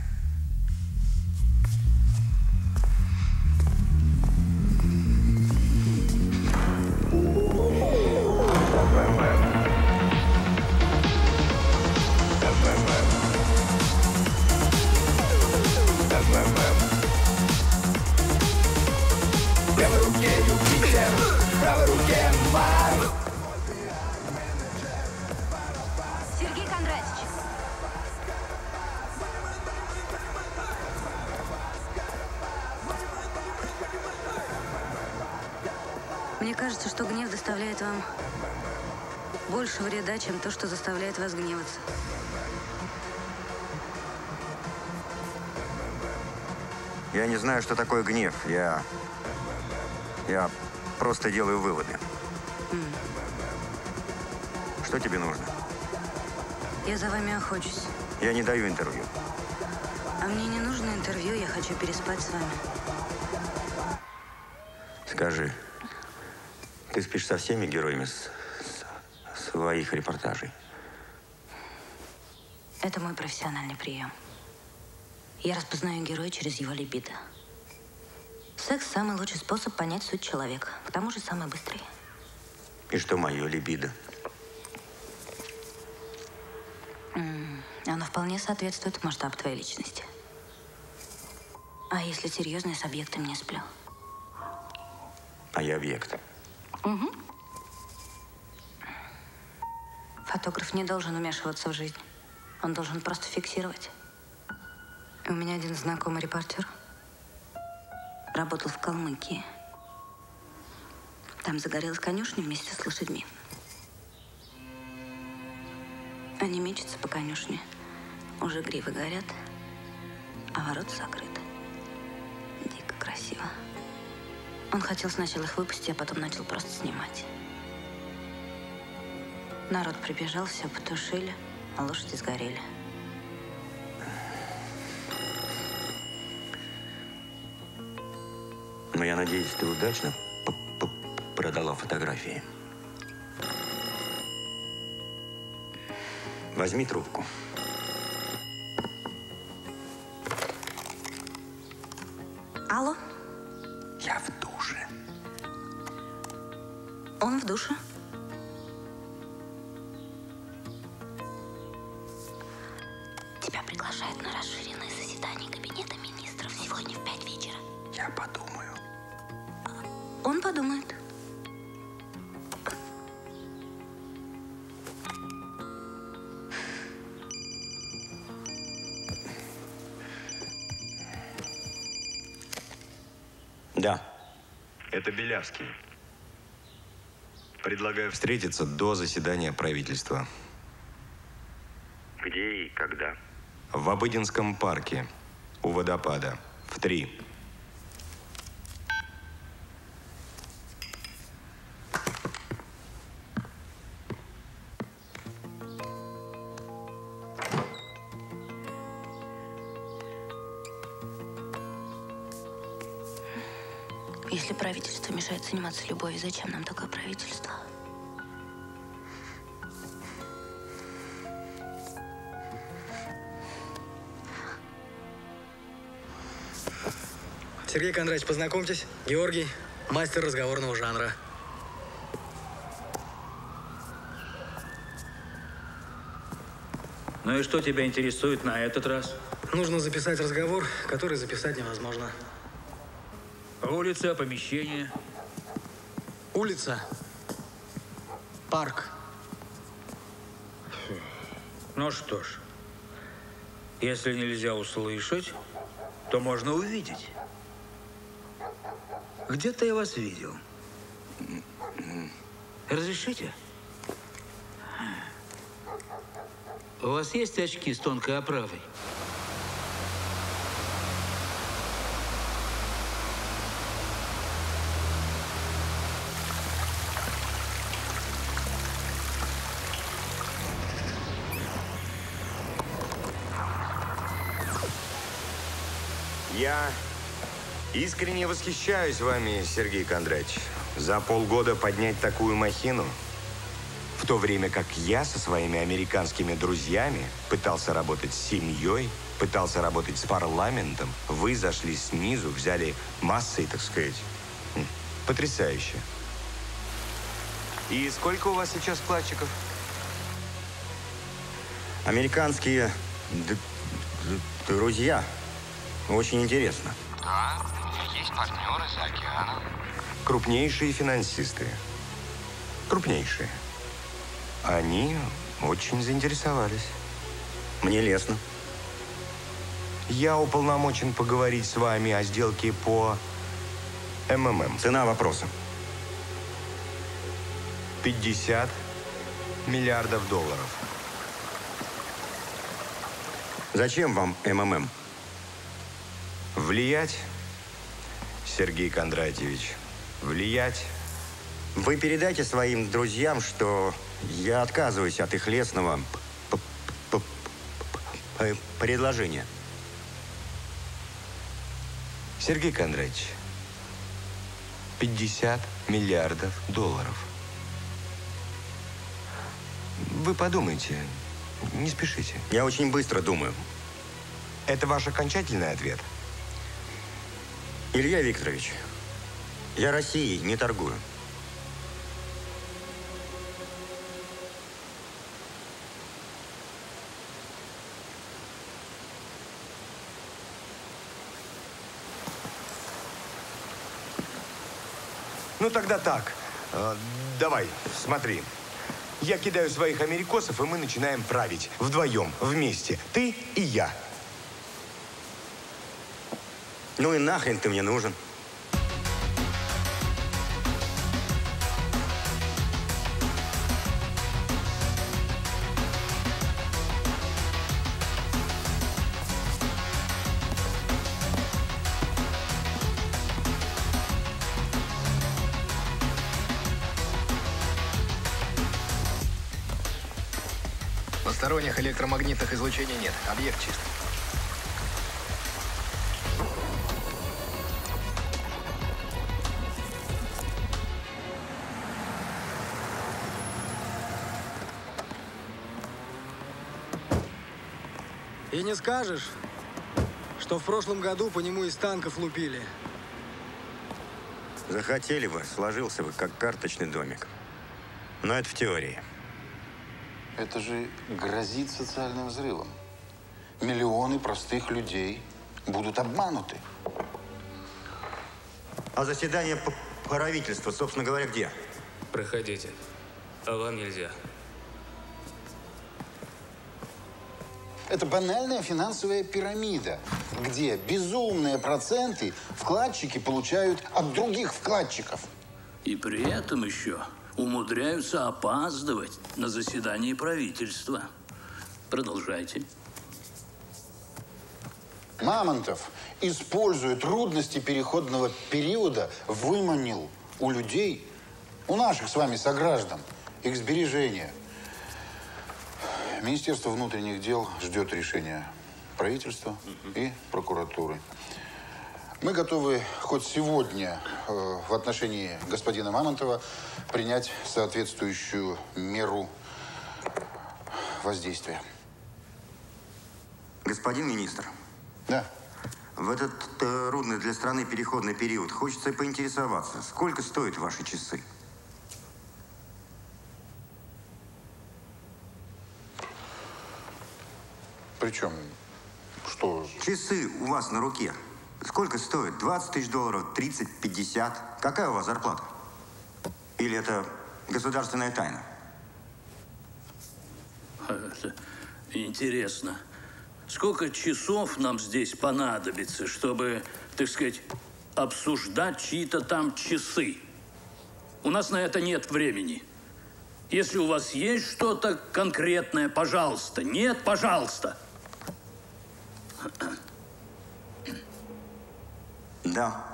Заставляет вас гневаться. Я не знаю, что такое гнев. Я... Я просто делаю выводы. М. Что тебе нужно? Я за вами охочусь. Я не даю интервью. А мне не нужно интервью, я хочу переспать с вами. Скажи, ты спишь со всеми героями с- с- своих репортажей? Это мой профессиональный прием. Я распознаю героя через его либидо. Секс – самый лучший способ понять суть человека. К тому же самый быстрый. И что мое либидо? М, Оно вполне соответствует масштабу твоей личности. А если серьезно, я с объектом не сплю. А я объект. Мгм. Фотограф не должен вмешиваться в жизнь. Он должен просто фиксировать. У меня один знакомый репортер работал в Калмыкии. Там загорелась конюшня вместе с лошадьми. Они мечутся по конюшне. Уже гривы горят, а ворота закрыты. Дико красиво. Он хотел сначала их выпустить, а потом начал просто снимать. Народ прибежал, все потушили, а лошади сгорели. Но я надеюсь, ты удачно п- п- продала фотографии. Возьми трубку. Алло? Я в душе. Он в душе? Это Белявский. Предлагаю встретиться до заседания правительства. Где и когда? В Обыденском парке. У водопада. В три. Заниматься любовью, зачем нам такое правительство? Сергей Кондратьевич, познакомьтесь. Георгий, мастер разговорного жанра. Ну и что тебя интересует на этот раз? Нужно записать разговор, который записать невозможно. Улица, помещение. Улица. Парк. Ну что ж, если нельзя услышать, то можно увидеть. Где-то я вас видел. Разрешите? У вас есть очки с тонкой оправой? Искренне восхищаюсь вами, Сергей Кондратьевич. За полгода поднять такую махину, в то время как я со своими американскими друзьями пытался работать с семьей, пытался работать с парламентом, вы зашли снизу, взяли массой, так сказать. Потрясающе. И сколько у вас сейчас вкладчиков? Американские друзья. Очень интересно. Партнеры за океаном. Крупнейшие финансисты. Крупнейшие. Они очень заинтересовались. Мне лестно. Я уполномочен поговорить с вами о сделке по МММ. Цена вопроса. 50 миллиардов долларов. Зачем вам МММ? Влиять, Сергей Кондратьевич, влиять. Вы передайте своим друзьям, что я отказываюсь от их п- п- предложения. Сергей Кондратьевич, 50 миллиардов долларов. Вы подумайте, не спешите. Я очень быстро думаю. Это ваш окончательный ответ? Илья Викторович, я Россией не торгую. Ну тогда так. Э, давай, смотри. Я кидаю своих америкосов, и мы начинаем править. Вдвоем, вместе. Ты и я. Ну и нахрен ты мне нужен? Посторонних электромагнитных излучений нет. Объект чист. И не скажешь, что в прошлом году по нему из танков лупили. Захотели бы, сложился бы, как карточный домик. Но это в теории. Это же грозит социальным взрывом. Миллионы простых людей будут обмануты. А заседание правительства, собственно говоря, где? Проходите. А вам нельзя. Это банальная финансовая пирамида, где безумные проценты вкладчики получают от других вкладчиков. И при этом еще умудряются опаздывать на заседание правительства. Продолжайте. Мамонтов, используя трудности переходного периода, выманил у людей, у наших с вами сограждан, их сбережения. Министерство внутренних дел ждет решения правительства и прокуратуры. Мы готовы хоть сегодня э, в отношении господина Мамонтова принять соответствующую меру воздействия. Господин министр. Да. В этот трудный для страны переходный период хочется поинтересоваться, сколько стоят ваши часы? Причем, что? Часы у вас на руке. Сколько стоят? 20 тысяч долларов, 30, 50? Какая у вас зарплата? Или это государственная тайна? Это интересно. Сколько часов нам здесь понадобится, чтобы, так сказать, обсуждать чьи-то там часы? У нас на это нет времени. Если у вас есть что-то конкретное, пожалуйста. Нет, пожалуйста. Да.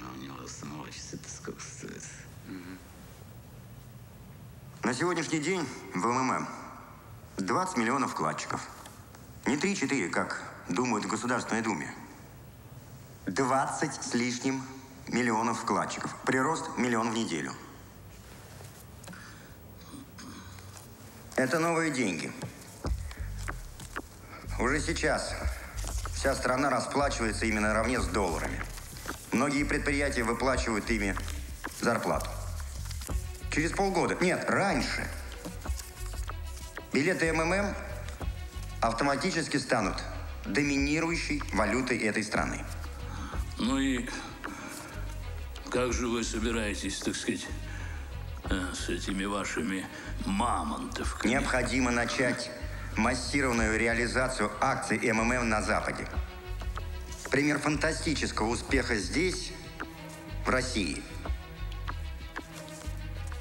У него самого часы-то сколько стоит? На сегодняшний день в МММ 20 миллионов вкладчиков. Не 3-4, как думают в Государственной Думе. 20 с лишним миллионов вкладчиков. Прирост миллион в неделю. Это новые деньги. Уже сейчас вся страна расплачивается ими наравне с долларами. Многие предприятия выплачивают ими зарплату. Через полгода, нет, раньше, билеты МММ автоматически станут доминирующей валютой этой страны. Ну и как же вы собираетесь, так сказать, с этими вашими мамонтовками? Необходимо начать массированную реализацию акций МММ на Западе. Пример фантастического успеха здесь, в России.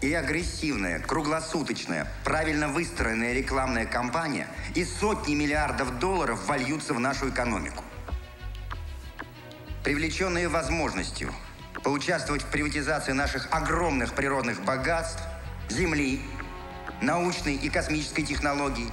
и агрессивная, круглосуточная, правильно выстроенная рекламная кампания и сотни миллиардов долларов вольются в нашу экономику. Привлеченные возможностью поучаствовать в приватизации наших огромных природных богатств, земли, научной и космической технологий,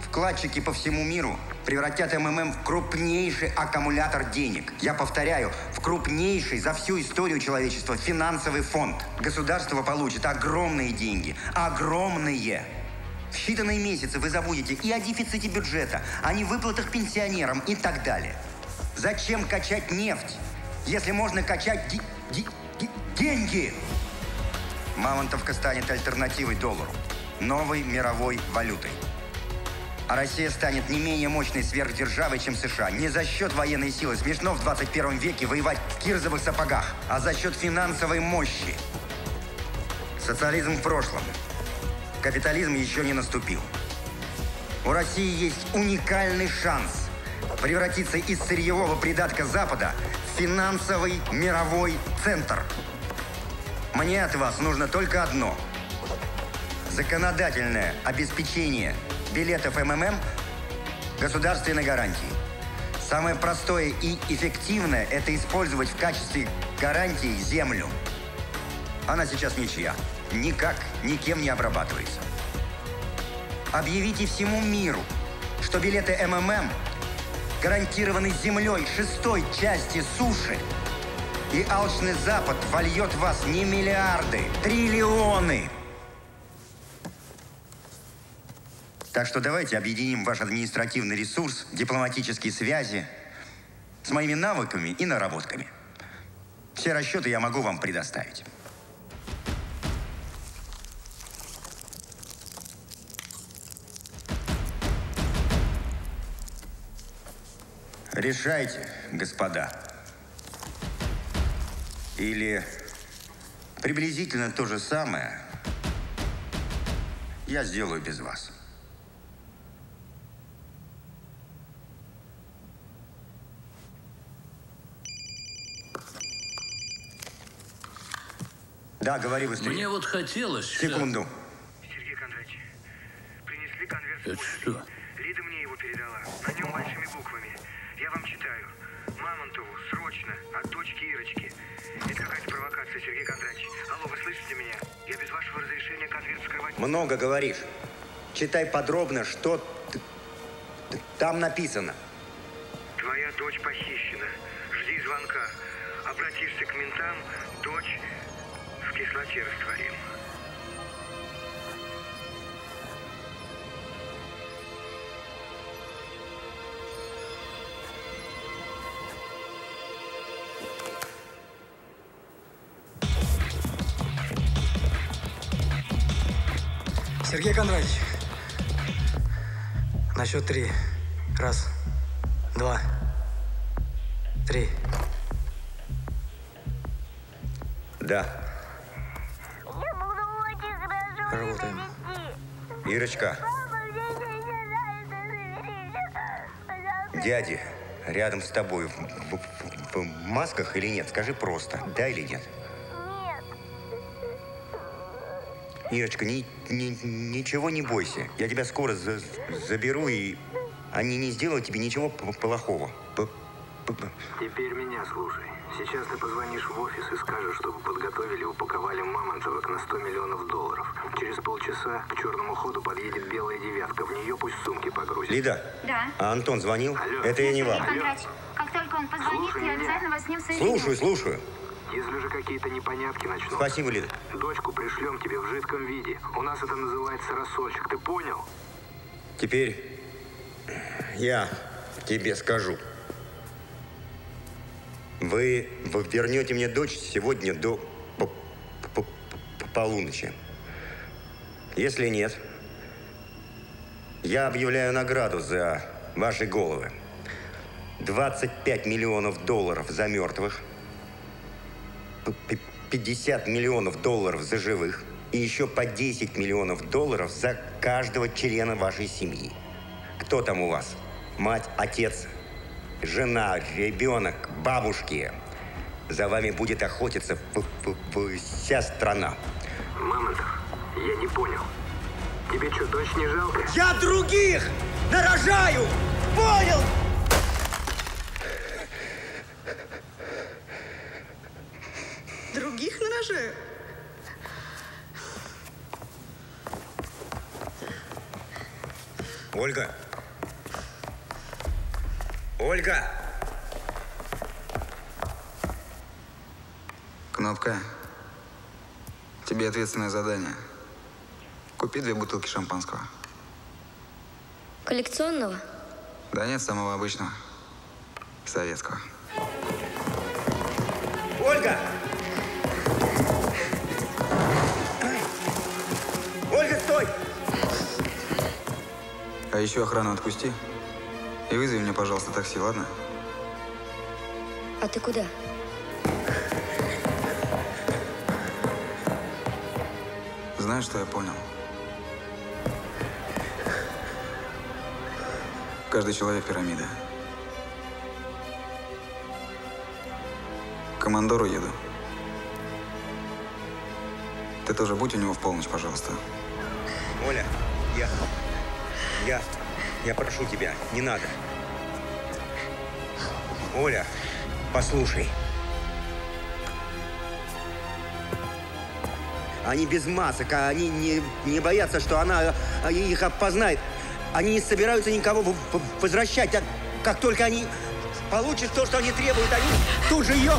вкладчики по всему миру превратят МММ в крупнейший аккумулятор денег. Я повторяю, в крупнейший за всю историю человечества финансовый фонд. Государство получит огромные деньги. Огромные! В считанные месяцы вы забудете и о дефиците бюджета, о невыплатах пенсионерам и так далее. Зачем качать нефть, если можно качать деньги? Мамонтовка станет альтернативой доллару, новой мировой валютой. А Россия станет не менее мощной сверхдержавой, чем США. Не за счет военной силы. Смешно в 21 веке воевать в кирзовых сапогах, а за счет финансовой мощи. Социализм в прошлом. Капитализм еще не наступил. У России есть уникальный шанс превратиться из сырьевого придатка Запада в финансовый мировой центр. Мне от вас нужно только одно. Законодательное обеспечение билетов МММ государственной гарантии. Самое простое и эффективное – это использовать в качестве гарантии землю. Она сейчас ничья. Никак, никем не обрабатывается. Объявите всему миру, что билеты МММ гарантированы землей шестой части суши. И алчный Запад вольет вас не миллиарды, триллионы. Так что давайте объединим ваш административный ресурс, дипломатические связи с моими навыками и наработками. Все расчеты я могу вам предоставить. Решайте, господа. Или приблизительно то же самое я сделаю без вас. Да, говори быстрее. Мне вот хотелось... Секунду. Сергей Кондратьевич, принесли конверт. Это что? Лида мне его передала. На нем большими Много говоришь. Читай подробно, что там написано. Твоя дочь похищена. Жди звонка. Обратишься к ментам, дочь в кислоте растворим. Сергей Кондратьевич. На счет три. Раз, два, три. Да. Работаем. Ирочка. Дяди рядом с тобой в- в- в масках или нет? Скажи просто, да или нет? Ирочка, ни- ни- ничего не бойся. Я тебя скоро за- заберу, и они не сделают тебе ничего плохого. П- п- п- Теперь меня слушай. Сейчас ты позвонишь в офис и скажешь, чтобы подготовили и упаковали мамонтовок на 100 миллионов долларов. Через полчаса к черному ходу подъедет белая девятка. В нее пусть сумки погрузят. Лида, Да. а Антон звонил? Это я не вам. Кондратьевич, как только он позвонит, я обязательно вас с ним соединю. Слушаю, слушаю. Если же какие-то непонятки начнутся... Спасибо, Лида. Дочку пришлем тебе в жидком виде. У нас это называется рассольчик. Ты понял? Теперь я тебе скажу. Вы вернете мне дочь сегодня до по- по- по- полуночи. Если нет, я объявляю награду за ваши головы. 25 миллионов долларов за мертвых, 50 миллионов долларов за живых и еще по 10 миллионов долларов за каждого члена вашей семьи. Кто там у вас? Мать, отец, жена, ребенок, бабушки. За вами будет охотиться вся страна. Мамонтов, я не понял. Тебе что, дочь не жалко? Я других нарожаю! Понял? Других нарожаю? Ольга! Ольга! Кнопка. Тебе ответственное задание. Купи две бутылки шампанского. Коллекционного? Да нет, самого обычного. Советского. Ольга! А еще охрану отпусти. И вызови мне, пожалуйста, такси, ладно? А ты куда? Знаешь, что я понял? Каждый человек пирамида. К командору еду. Ты тоже будь у него в полночь, пожалуйста. Оля, я... Я... Я прошу тебя, не надо. Оля, послушай. Они без масок, а они не, не боятся, что она а, их опознает. Они не собираются никого возвращать. А как только они получат то, что они требуют, они тут же ее...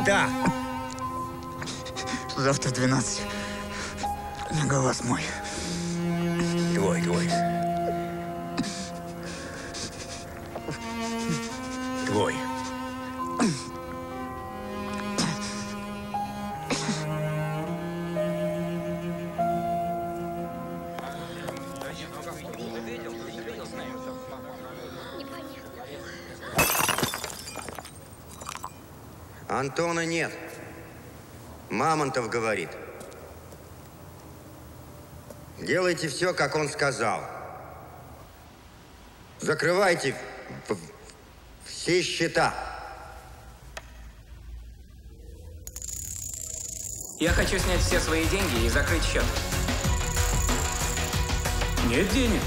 Когда? Завтра в 12. На голос мой. Антона нет. Мамонтов говорит. Делайте все, как он сказал. Закрывайте Все счета. Я хочу снять все свои деньги и закрыть счет. Нет денег.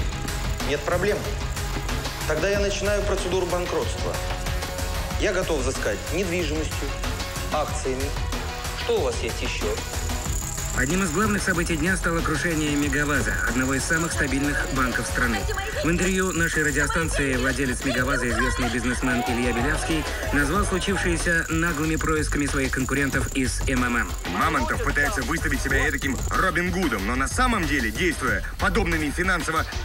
Нет проблем. Тогда я начинаю процедуру банкротства. Я готов взыскать недвижимостью, акциями. Что у вас есть еще? Одним из главных событий дня стало крушение Мегаваза, одного из самых стабильных банков страны. В интервью нашей радиостанции владелец Мегаваза, известный бизнесмен Илья Белявский, назвал случившееся наглыми происками своих конкурентов из МММ. Мамонтов пытается выставить себя таким Робин Гудом, но на самом деле, действуя подобными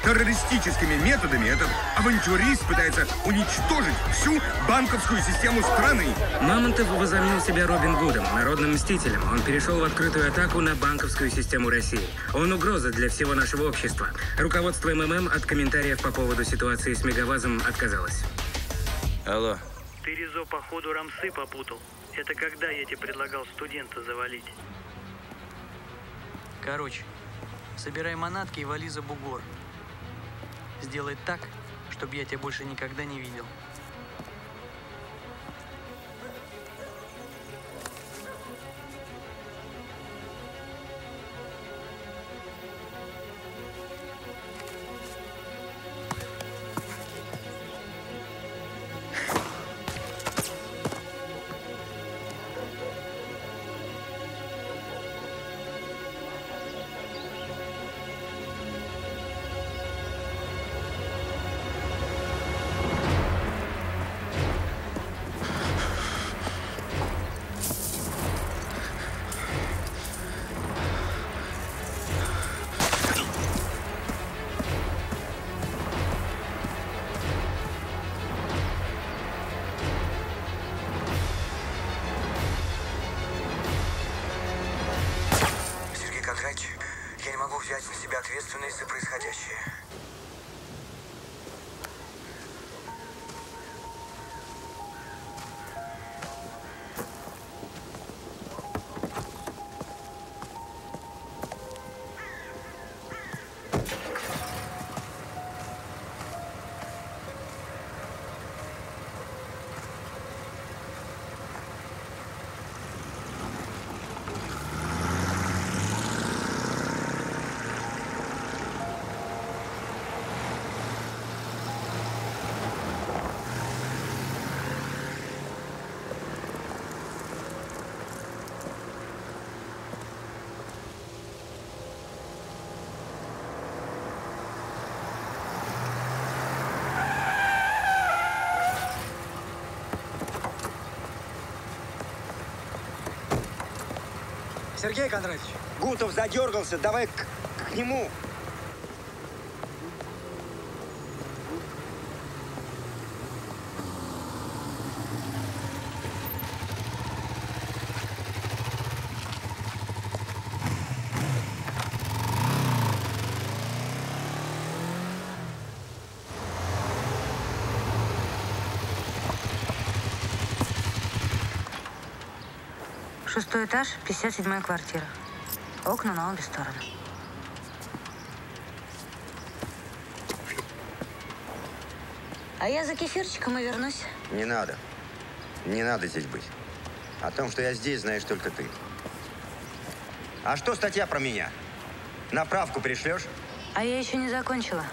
финансово-террористическими методами, этот авантюрист пытается уничтожить всю банковскую систему страны. Мамонтов возомнил себя Робин Гудом, народным мстителем. Он перешел в открытую атаку на банковскую систему России. Он угроза для всего нашего общества. Руководство МММ от комментариев по поводу ситуации с Мегавазом отказалось. Алло. Ты, Резо, походу рамсы попутал. Это когда я тебе предлагал студента завалить? Короче, собирай манатки и вали за бугор. Сделай так, чтобы я тебя больше никогда не видел. Ответственность за происходящее. Сергей Кондратьевич. Гутов задергался, давай к, к нему. Шестой этаж, 57-я квартира. Окна на обе стороны. А я за кефирчиком и вернусь. Не надо. Не надо здесь быть. О том, что я здесь, знаешь только ты. А что статья про меня? Направку пришлешь? А я еще не закончила.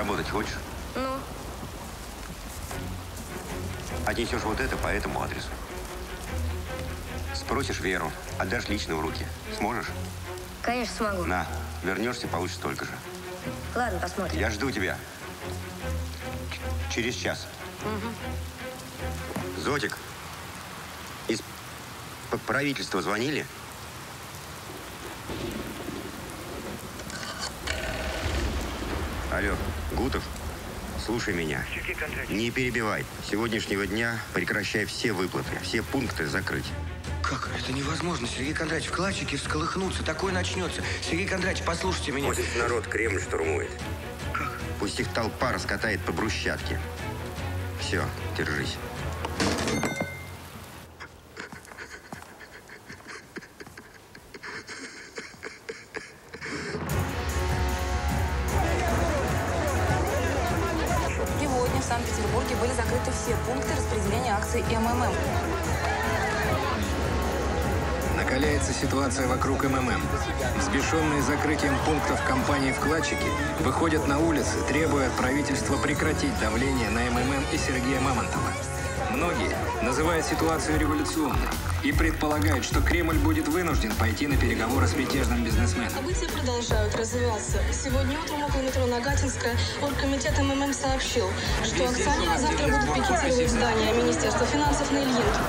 Заработать хочешь? Ну, Отнесешь вот это по этому адресу. Спросишь Веру, отдашь лично в руки. Сможешь? конечно, смогу. На, вернешься, получишь столько же. Ладно, посмотрим. Я жду тебя. Ч- через час. Мгм. Зотик, из правительства звонили? Алло, Гутов, слушай меня. Не перебивай. С сегодняшнего дня прекращай все выплаты, все пункты закрыть. Как? Это невозможно. Сергей Кондратьевич, вкладчики всколыхнутся. Такое начнется. Сергей Кондратьевич, послушайте меня. Пусть народ Кремль штурмует. Как? Пусть их толпа раскатает по брусчатке. Все, держись. Ситуация вокруг МММ. Взбешенные закрытием пунктов компании-вкладчики выходят на улицы, требуя от правительства прекратить давление на МММ и Сергея Мамонтова. Многие называют ситуацию революционной и предполагают, что Кремль будет вынужден пойти на переговоры с мятежным бизнесменом. События продолжают развиваться. Сегодня утром около метро Нагатинская оргкомитет МММ сообщил, что акционеры завтра будут пикетировать здание Министерства финансов на Ильинке.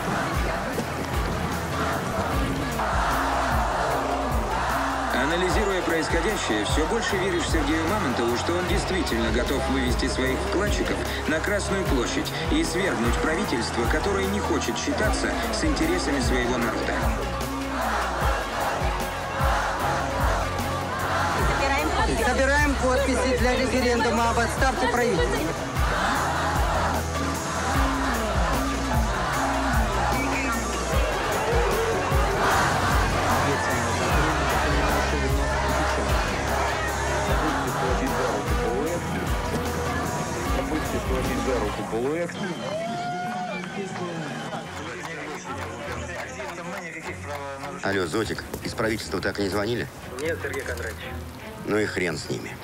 Анализируя происходящее, все больше веришь Сергею Мамонтову, что он действительно готов вывести своих вкладчиков на Красную площадь и свергнуть правительство, которое не хочет считаться с интересами своего народа. Собираем подписи для референдума об отставке правительства. Алло, Зотик, из правительства так и не звонили? Нет, Сергей Кондратьевич. Ну и хрен с ними.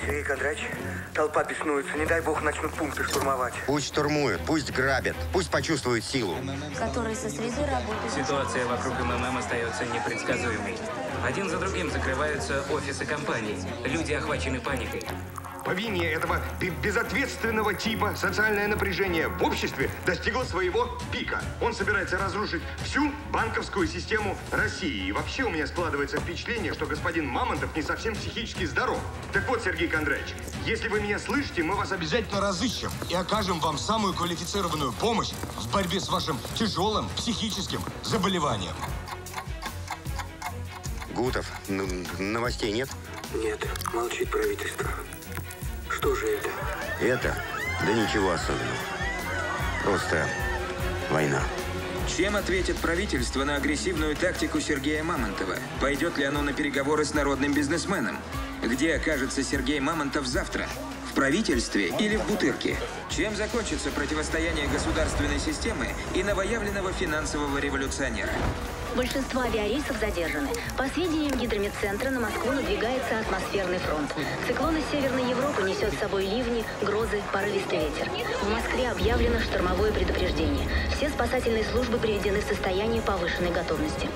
Сергей Кондратьевич, толпа беснуется. Не дай бог начнут пункты штурмовать. Пусть штурмуют, пусть грабят, пусть почувствуют силу. Которые со среды работают. Ситуация вокруг МММ остается непредсказуемой. Один за другим закрываются офисы компаний. Люди охвачены паникой. По вине этого бе- безответственного типа социальное напряжение в обществе достигло своего пика. Он собирается разрушить всю банковскую систему России. И вообще у меня складывается впечатление, что господин Мамонтов не совсем психически здоров. Так вот, Сергей Кондратьевич, если вы меня слышите, мы вас обязательно разыщем и окажем вам самую квалифицированную помощь в борьбе с вашим тяжелым психическим заболеванием. Гутов, новостей нет? Нет, молчит правительство. Что же это? Это? Да ничего особенного. Просто война. Чем ответит правительство на агрессивную тактику Сергея Мамонтова? Пойдет ли оно на переговоры с народным бизнесменом? Где окажется Сергей Мамонтов завтра? В правительстве или в бутырке? Чем закончится противостояние государственной системы и новоявленного финансового революционера? Большинство авиарейсов задержаны. По сведениям гидрометцентра, на Москву надвигается атмосферный фронт. Циклон из Северной Европы несет с собой ливни, грозы, порывистый ветер. В Москве объявлено штормовое предупреждение. Все спасательные службы приведены в состояние повышенной готовности.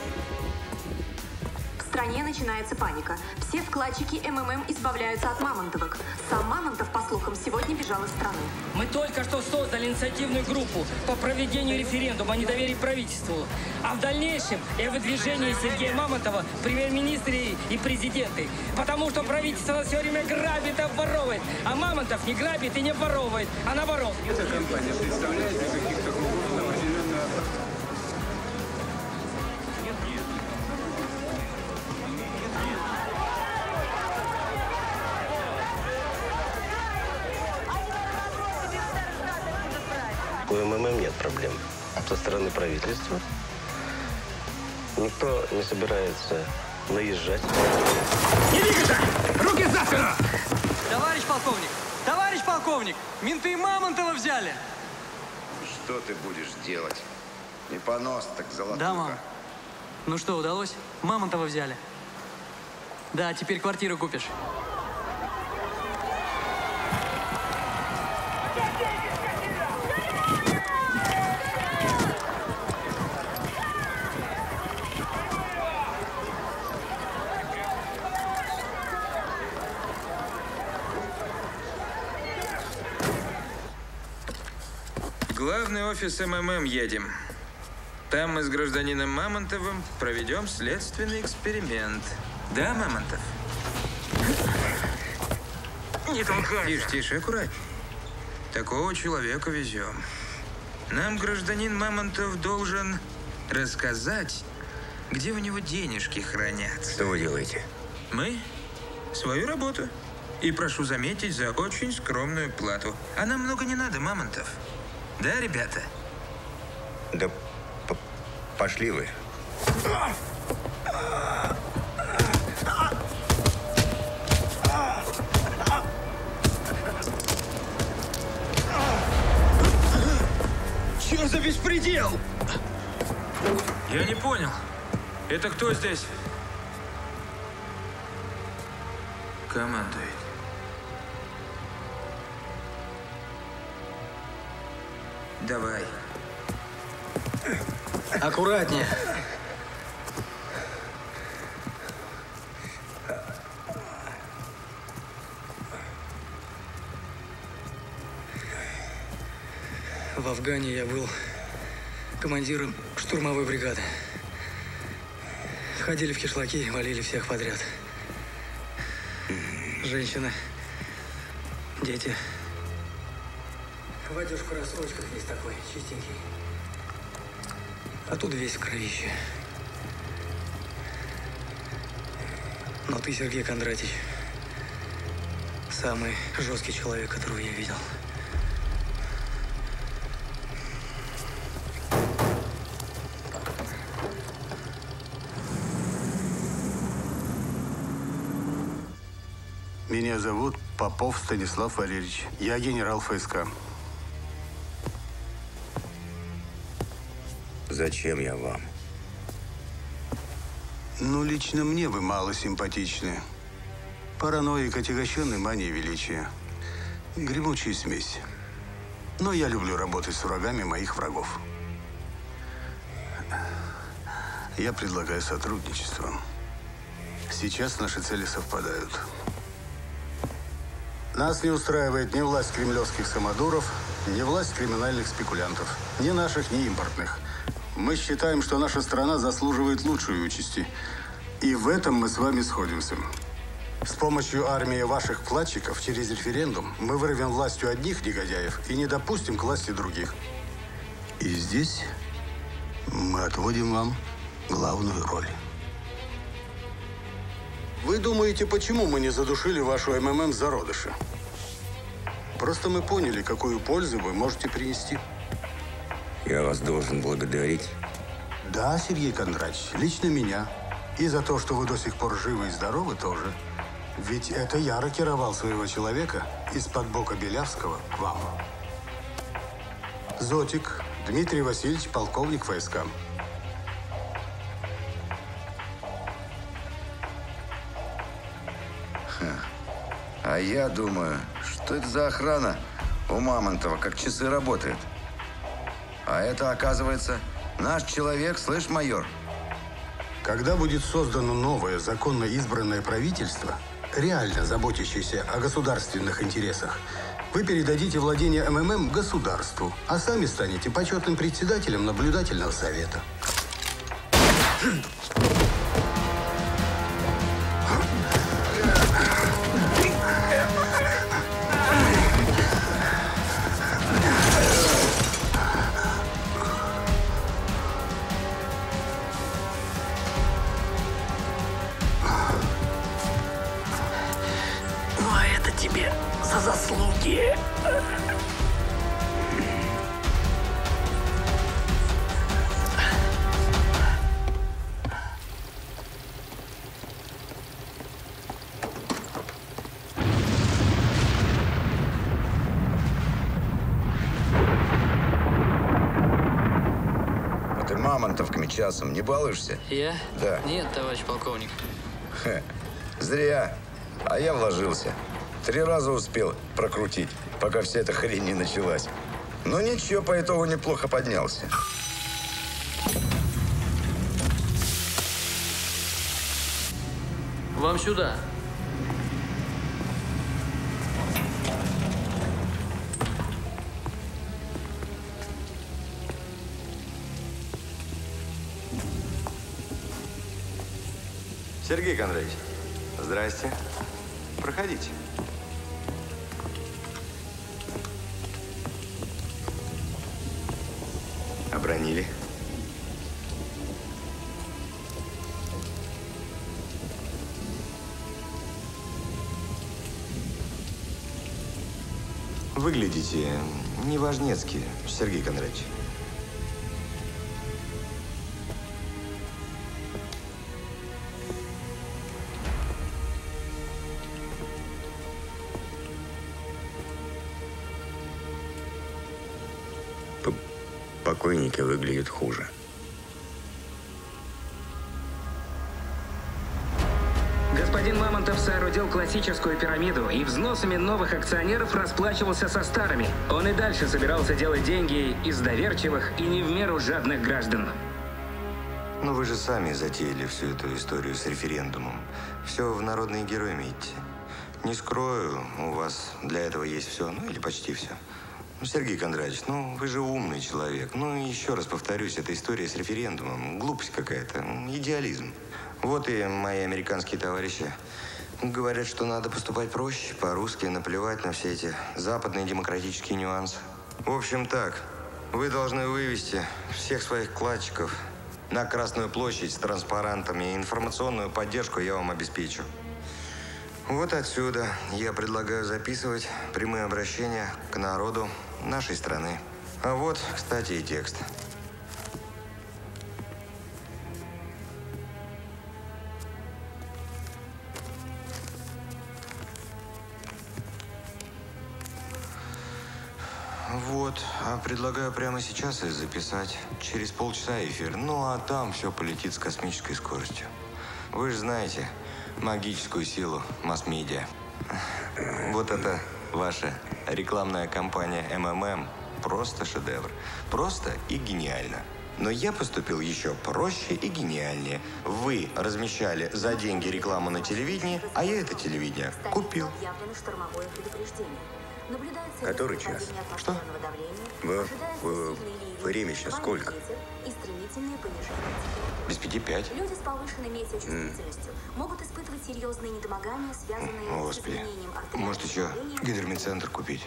В стране начинается паника. Все вкладчики МММ избавляются от Мамонтовок. Сам Мамонтов, по слухам, сегодня бежал из страны. Мы только что создали инициативную группу по проведению референдума о недоверии правительству. А в дальнейшем и о выдвижении Сергея Мамонтова в премьер-министры и президенты. Потому что правительство нас все время грабит и обворовывает. А Мамонтов не грабит и не обворовывает, а наоборот. Эта компания представляет для МММ нет проблем со стороны правительства. Никто не собирается наезжать. Не двигайся! Руки за спину! Товарищ полковник! Товарищ полковник! Менты Мамонтова взяли! Что ты будешь делать? Не понос, так золотуха. Да, мам. Ну что, удалось? Мамонтова взяли. Да, теперь квартиру купишь. Офис МММ едем. Там мы с гражданином Мамонтовым проведем следственный эксперимент. Да, Мамонтов? Не толкайся. Тише, тише, аккуратней. Такого человека везем. Нам гражданин Мамонтов должен рассказать, где у него денежки хранятся. Что вы делаете? Мы? Свою работу. И прошу заметить, за очень скромную плату. А нам много не надо, Мамонтов. Да, ребята? Да пошли вы. Чё за беспредел? Я не понял. Это кто здесь? Командует. Аккуратнее. В Афгане я был командиром штурмовой бригады. Ходили в кишлаки, валили всех подряд. Женщины, дети. Вадюшка в рассрочках есть такой, чистенький. Оттуда весь в кровище. Но ты, Сергей Кондратьевич, самый жесткий человек, которого я видел. Меня зовут Попов Станислав Валерьевич. Я генерал ФСК. Зачем я вам? Ну, лично мне вы мало симпатичны. Параноик, отягощенный манией величия. Гремучая смесь. Но я люблю работать с врагами моих врагов. Я предлагаю сотрудничество. Сейчас наши цели совпадают. Нас не устраивает ни власть кремлевских самодуров, ни власть криминальных спекулянтов. Ни наших, ни импортных. Мы считаем, что наша страна заслуживает лучшей участи. И в этом мы с вами сходимся. С помощью армии ваших вкладчиков через референдум мы вырвем власть у одних негодяев и не допустим к власти других. И здесь мы отводим вам главную роль. Вы думаете, почему мы не задушили вашу МММ в зародыше? Просто мы поняли, какую пользу вы можете принести. Я вас должен благодарить. Да, Сергей Кондратьевич, лично меня. И за то, что вы до сих пор живы и здоровы тоже. Ведь это я рокировал своего человека из-под бока Белявского к вам. Зотик Дмитрий Васильевич, полковник ФСК. А я думаю, что это за охрана у Мамонтова, как часы работает. А это, оказывается, наш человек, слышь, майор? Когда будет создано новое законно избранное правительство, реально заботящееся о государственных интересах, вы передадите владение МММ государству, а сами станете почетным председателем наблюдательного совета. Часом не балуешься? Я? Да. Нет, товарищ полковник. Хе. Зря. А я вложился. Три раза успел прокрутить, пока вся эта хрень не началась. Но ничего, по итогу неплохо поднялся. Вам сюда. Сергей Кондратьевич, здрасте. Проходите. Обронили. Выглядите неважнецки, Сергей Кондратьевич. Покойники выглядят хуже. Господин Мамонтов соорудил классическую пирамиду и взносами новых акционеров расплачивался со старыми. Он и дальше собирался делать деньги из доверчивых и не в меру жадных граждан. Ну вы же сами затеяли всю эту историю с референдумом. Все в народные герои имеете. Не скрою, у вас для этого есть все, ну или почти все. Ну, Сергей Кондратьевич, ну вы же умный человек. Ну еще раз повторюсь, эта история с референдумом, глупость какая-то, идеализм. Вот и мои американские товарищи говорят, что надо поступать проще, по-русски, наплевать на все эти западные демократические нюансы. В общем так, вы должны вывести всех своих кладчиков на Красную площадь с транспарантами. Информационную поддержку я вам обеспечу. Вот отсюда я предлагаю записывать прямые обращения к народу нашей страны. А вот, кстати, и текст. Вот, а предлагаю прямо сейчас и записать. Через полчаса эфир. Ну, а там все полетит с космической скоростью. Вы же знаете магическую силу масс-медиа. Вот это ваша рекламная кампания МММ просто шедевр. Просто и гениально. Но я поступил еще проще и гениальнее. Вы размещали за деньги рекламу на телевидении, а я это телевидение купил. Который час? Что? В, в- время сейчас сколько? Без пяти пять. Люди с повышенной метеочувствительностью могут испытывать серьезные недомогания, связанные О, с изменением Может, еще гидромедцентр купить?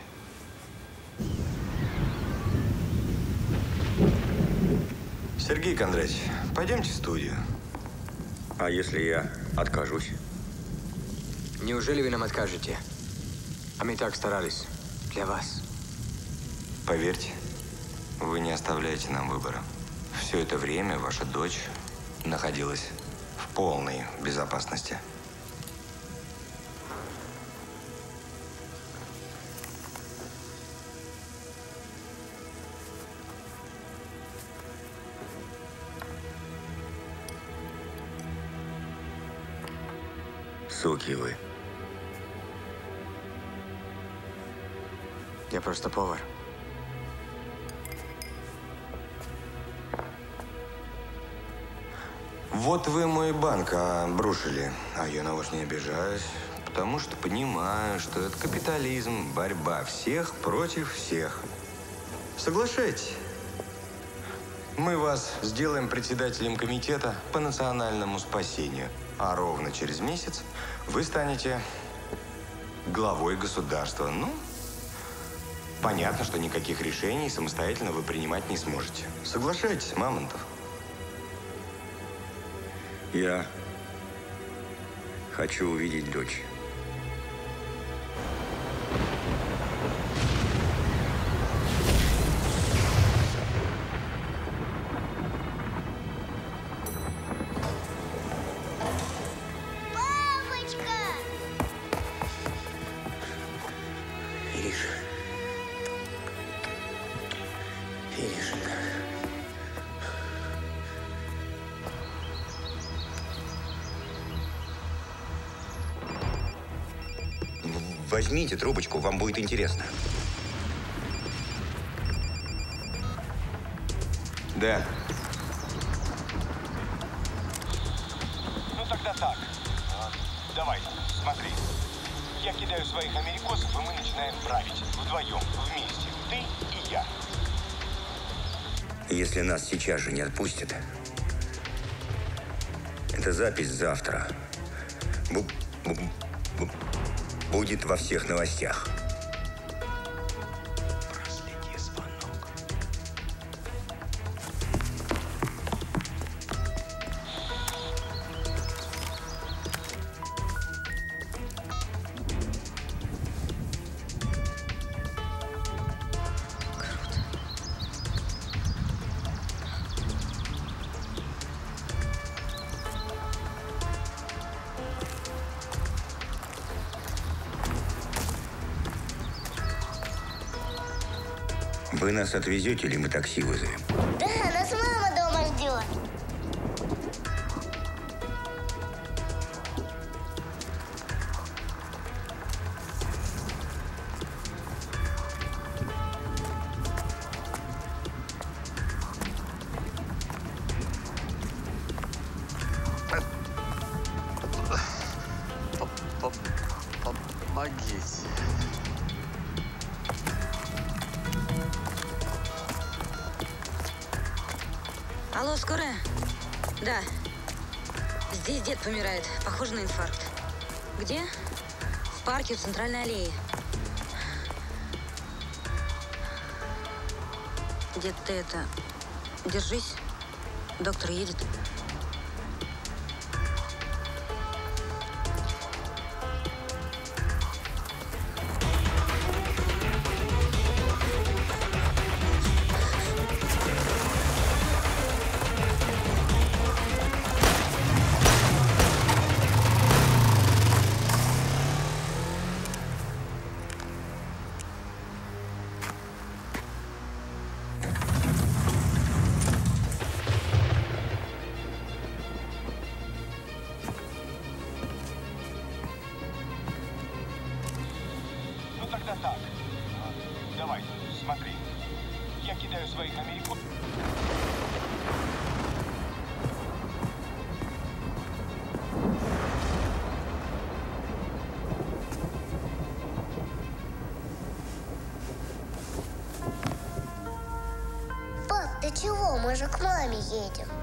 Сергей Кондратьевич, пойдемте в студию. А если я откажусь? Неужели вы нам откажете? А мы так старались. Для вас. Поверьте, вы не оставляете нам выбора. Все это время ваша дочь находилась в полной безопасности. Суки вы. Я просто повар. Вот вы мой банк обрушили, а я на вас не обижаюсь, потому что понимаю, что это капитализм, борьба всех против всех. Соглашайтесь. Мы вас сделаем председателем комитета по национальному спасению, а ровно через месяц вы станете главой государства. Ну, понятно, что никаких решений самостоятельно вы принимать не сможете. Соглашайтесь, Мамонтов. Я хочу увидеть дочь. Возьмите трубочку, вам будет интересно. Да. Ну тогда так. Давай, смотри. Я кидаю своих америкосов, и мы начинаем править. Вдвоем, вместе. Ты и я. Если нас сейчас же не отпустят, эта запись завтра будет во всех новостях. Нас отвезете или мы такси вызовем? Где? В парке у центральной аллеи. Дед, ты это... Держись. Доктор едет. Тогда так. Давай, смотри. Я кидаю своих америкосов. Пап, ты чего? Мы же к маме едем.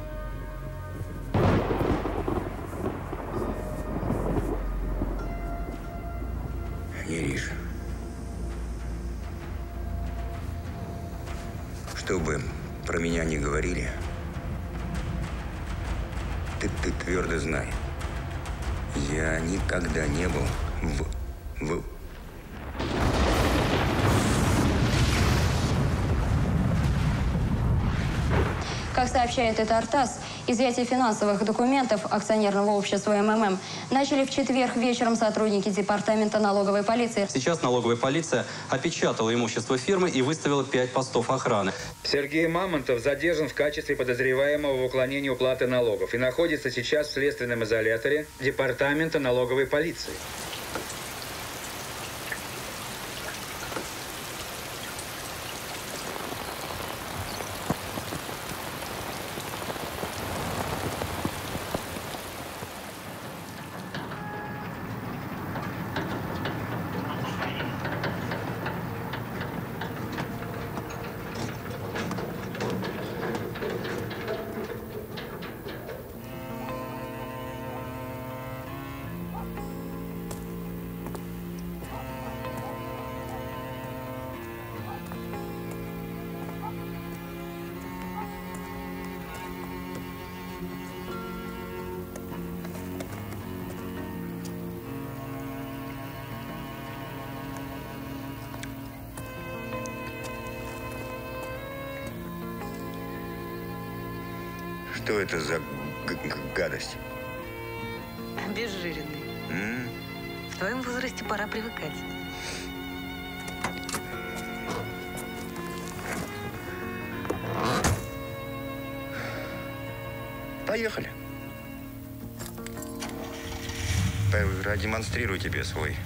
Сообщает это Артас, изъятие финансовых документов акционерного общества МММ начали в четверг вечером сотрудники Департамента налоговой полиции. Сейчас налоговая полиция опечатала имущество фирмы и выставила пять постов охраны. Сергей Мамонтов задержан в качестве подозреваемого в уклонении уплаты налогов и находится сейчас в следственном изоляторе Департамента налоговой полиции. Это за гадость? Обезжиренный. М? В твоем возрасте пора привыкать. Поехали. Продемонстрирую тебе свой.